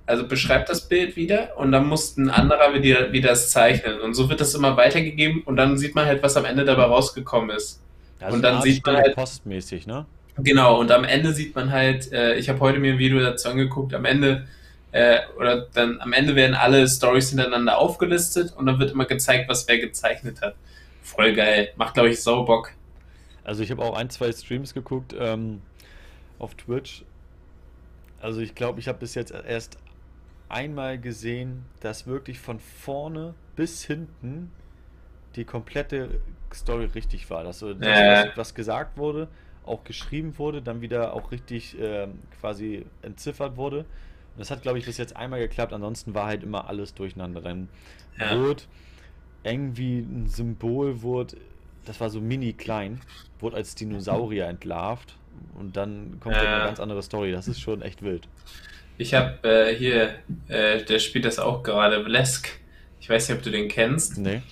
also beschreibt das Bild wieder und dann muss ein anderer wieder, wieder das zeichnen. Und so wird das immer weitergegeben und dann sieht man halt, was am Ende dabei rausgekommen ist. Also Und dann sieht man halt- postmäßig, ne? Genau, und am Ende sieht man halt, äh, ich habe heute mir ein Video dazu angeguckt, am Ende, äh, oder dann am Ende werden alle Stories hintereinander aufgelistet und dann wird immer gezeigt, was wer gezeichnet hat. Voll geil. Macht, glaube ich, sau Bock. Also ich habe auch ein, zwei Streams geguckt ähm, auf Twitch. Also ich glaube, ich habe bis jetzt erst einmal gesehen, dass wirklich von vorne bis hinten die komplette Story richtig war. Dass so das, Ja. was, was gesagt wurde, auch geschrieben wurde, dann wieder auch richtig ähm, quasi entziffert wurde. Und das hat, glaube ich, bis jetzt einmal geklappt. Ansonsten war halt immer alles durcheinander. Dann Ja. wurde irgendwie ein Symbol wurde, das war so mini klein, wurde als Dinosaurier entlarvt und dann kommt Ja. eine ganz andere Story. Das ist schon echt wild. Ich habe äh, hier, äh, der spielt das auch gerade, Vlesk. Ich weiß nicht, ob du den kennst. Nee.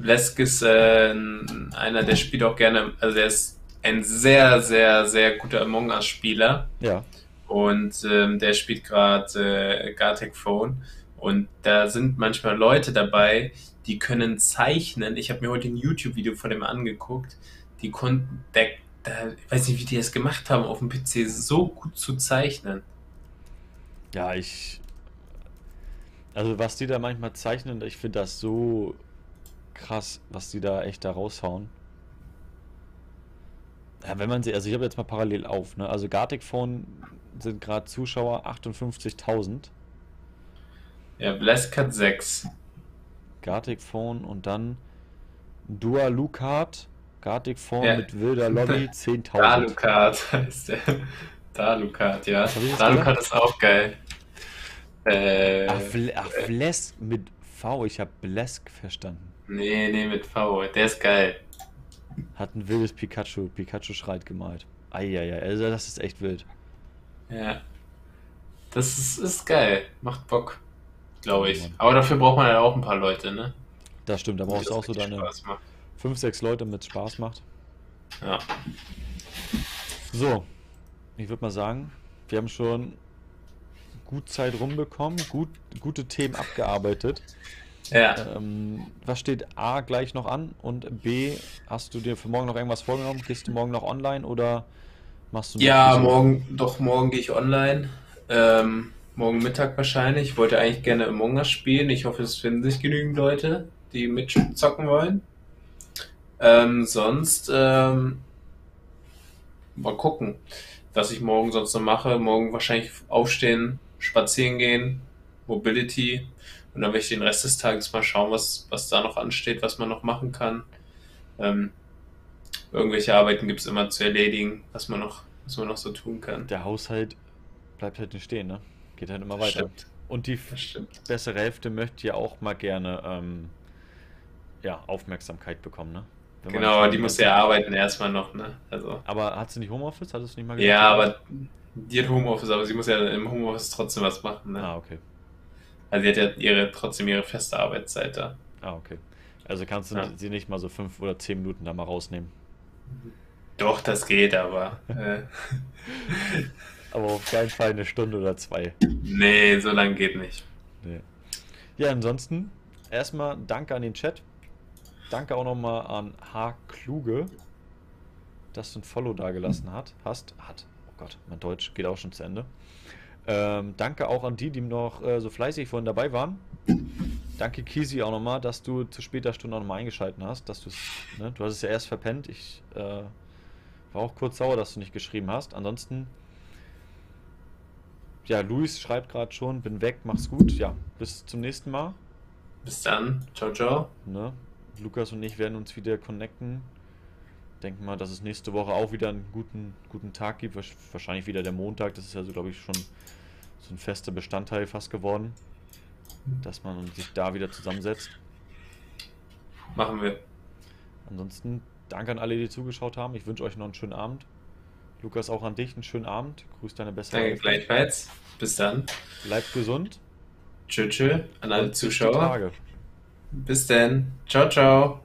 Vlesk ist äh, ein- einer, der spielt auch gerne, also er ist ein sehr, sehr, sehr guter Among Us-Spieler. Ja. Und ähm, der spielt gerade äh, Gartic Phone. Und da sind manchmal Leute dabei, die können zeichnen. Ich habe mir heute ein YouTube-Video von dem angeguckt. Die konnten, der, der, ich weiß nicht, wie die das gemacht haben auf dem PC, so gut zu zeichnen. Ja, ich. Also, was die da manchmal zeichnen, ich finde das so krass, was die da echt da raushauen. Ja, wenn man sie, also ich habe jetzt mal parallel auf, ne? Also Gartic Phone sind gerade Zuschauer 58.000. Ja, Blescat 6. Gartic Phone und dann Dua Lucat, Gartic Phone Ja. mit wilder Lobby 10.000. Dalukat heißt der. Dalukat, ja. Dalukat ist auch geil. Äh, Ach, Vle ach, Vlesk mit V, ich habe Blesk verstanden. nee, nee, mit V. Der ist geil. Hat ein wildes Pikachu, Pikachu schreit gemalt. Eieiei, also das ist echt wild. Ja. Das ist, ist geil. Macht Bock. Glaube ich. Aber dafür braucht man ja auch ein paar Leute, ne? Das stimmt, da Damit brauchst du auch so deine Spaß macht. 5, 6 Leute mit Spaß macht. Ja. So, ich würde mal sagen, wir haben schon gut Zeit rumbekommen, gut, gute Themen abgearbeitet. Ja. Ähm, was steht A gleich noch an und B, hast du dir für morgen noch irgendwas vorgenommen? Gehst du morgen noch online oder machst du noch Ja, morgen, doch, morgen gehe ich online. Ähm, morgen Mittag wahrscheinlich. Ich wollte eigentlich gerne Among Us spielen. Ich hoffe, es finden sich genügend Leute, die mitzocken wollen. Ähm, sonst, ähm, mal gucken, was ich morgen sonst noch mache. Morgen wahrscheinlich aufstehen, spazieren gehen, Mobility. Und dann werde ich den Rest des Tages mal schauen, was, was da noch ansteht, was man noch machen kann. Ähm, irgendwelche Arbeiten gibt es immer zu erledigen, was man noch, was man noch so tun kann. Der Haushalt bleibt halt nicht stehen, ne? Geht halt immer weiter. Stimmt. Und die bessere Hälfte möchte ja auch mal gerne ähm, ja, Aufmerksamkeit bekommen, ne? Genau, aber die die muss ganze- ja arbeiten erstmal noch, ne? Also. Aber hat sie nicht Homeoffice? Hattest du nicht mal Ja, gesagt? aber die hat Homeoffice, aber sie muss ja im Homeoffice trotzdem was machen, ne? Ah, okay. Also sie hat ja ihre, trotzdem ihre feste Arbeitszeit da. Ah, okay. Also kannst du Ja. sie nicht mal so fünf oder zehn Minuten da mal rausnehmen. Doch, das geht, aber äh, Aber auf keinen Fall eine Stunde oder zwei. nee, so lang geht nicht. Nee. Ja, ansonsten erstmal danke an den Chat. Danke auch nochmal an H. Kluge, dass du ein Follow da gelassen hat. Hast. Hat. Oh Gott, mein Deutsch geht auch schon zu Ende. Ähm, danke auch an die, die noch äh, so fleißig vorhin dabei waren. Danke Kisi auch nochmal, dass du zu später Stunde auch nochmal eingeschalten hast. Dass ne, du hast es ja erst verpennt. Ich äh, war auch kurz sauer, dass du nicht geschrieben hast. Ansonsten, ja, Luis schreibt gerade schon, bin weg, mach's gut. Ja, bis zum nächsten Mal. Bis dann. Ciao, ciao. Ne? Lukas und ich werden uns wieder connecten. Denken mal, dass es nächste Woche auch wieder einen guten, guten Tag gibt. Wahrsch- Wahrscheinlich wieder der Montag. Das ist ja so, glaube ich, schon so ein fester Bestandteil fast geworden. Dass man sich da wieder zusammensetzt. Machen wir. Ansonsten danke an alle, die zugeschaut haben. Ich wünsche euch noch einen schönen Abend. Lukas, auch an dich einen schönen Abend. Grüß deine bessere Danke Hälfte. gleichfalls. Bis dann. Bleibt gesund. Tschö, tschö an alle Zuschauer. Bis dann. Ciao, ciao.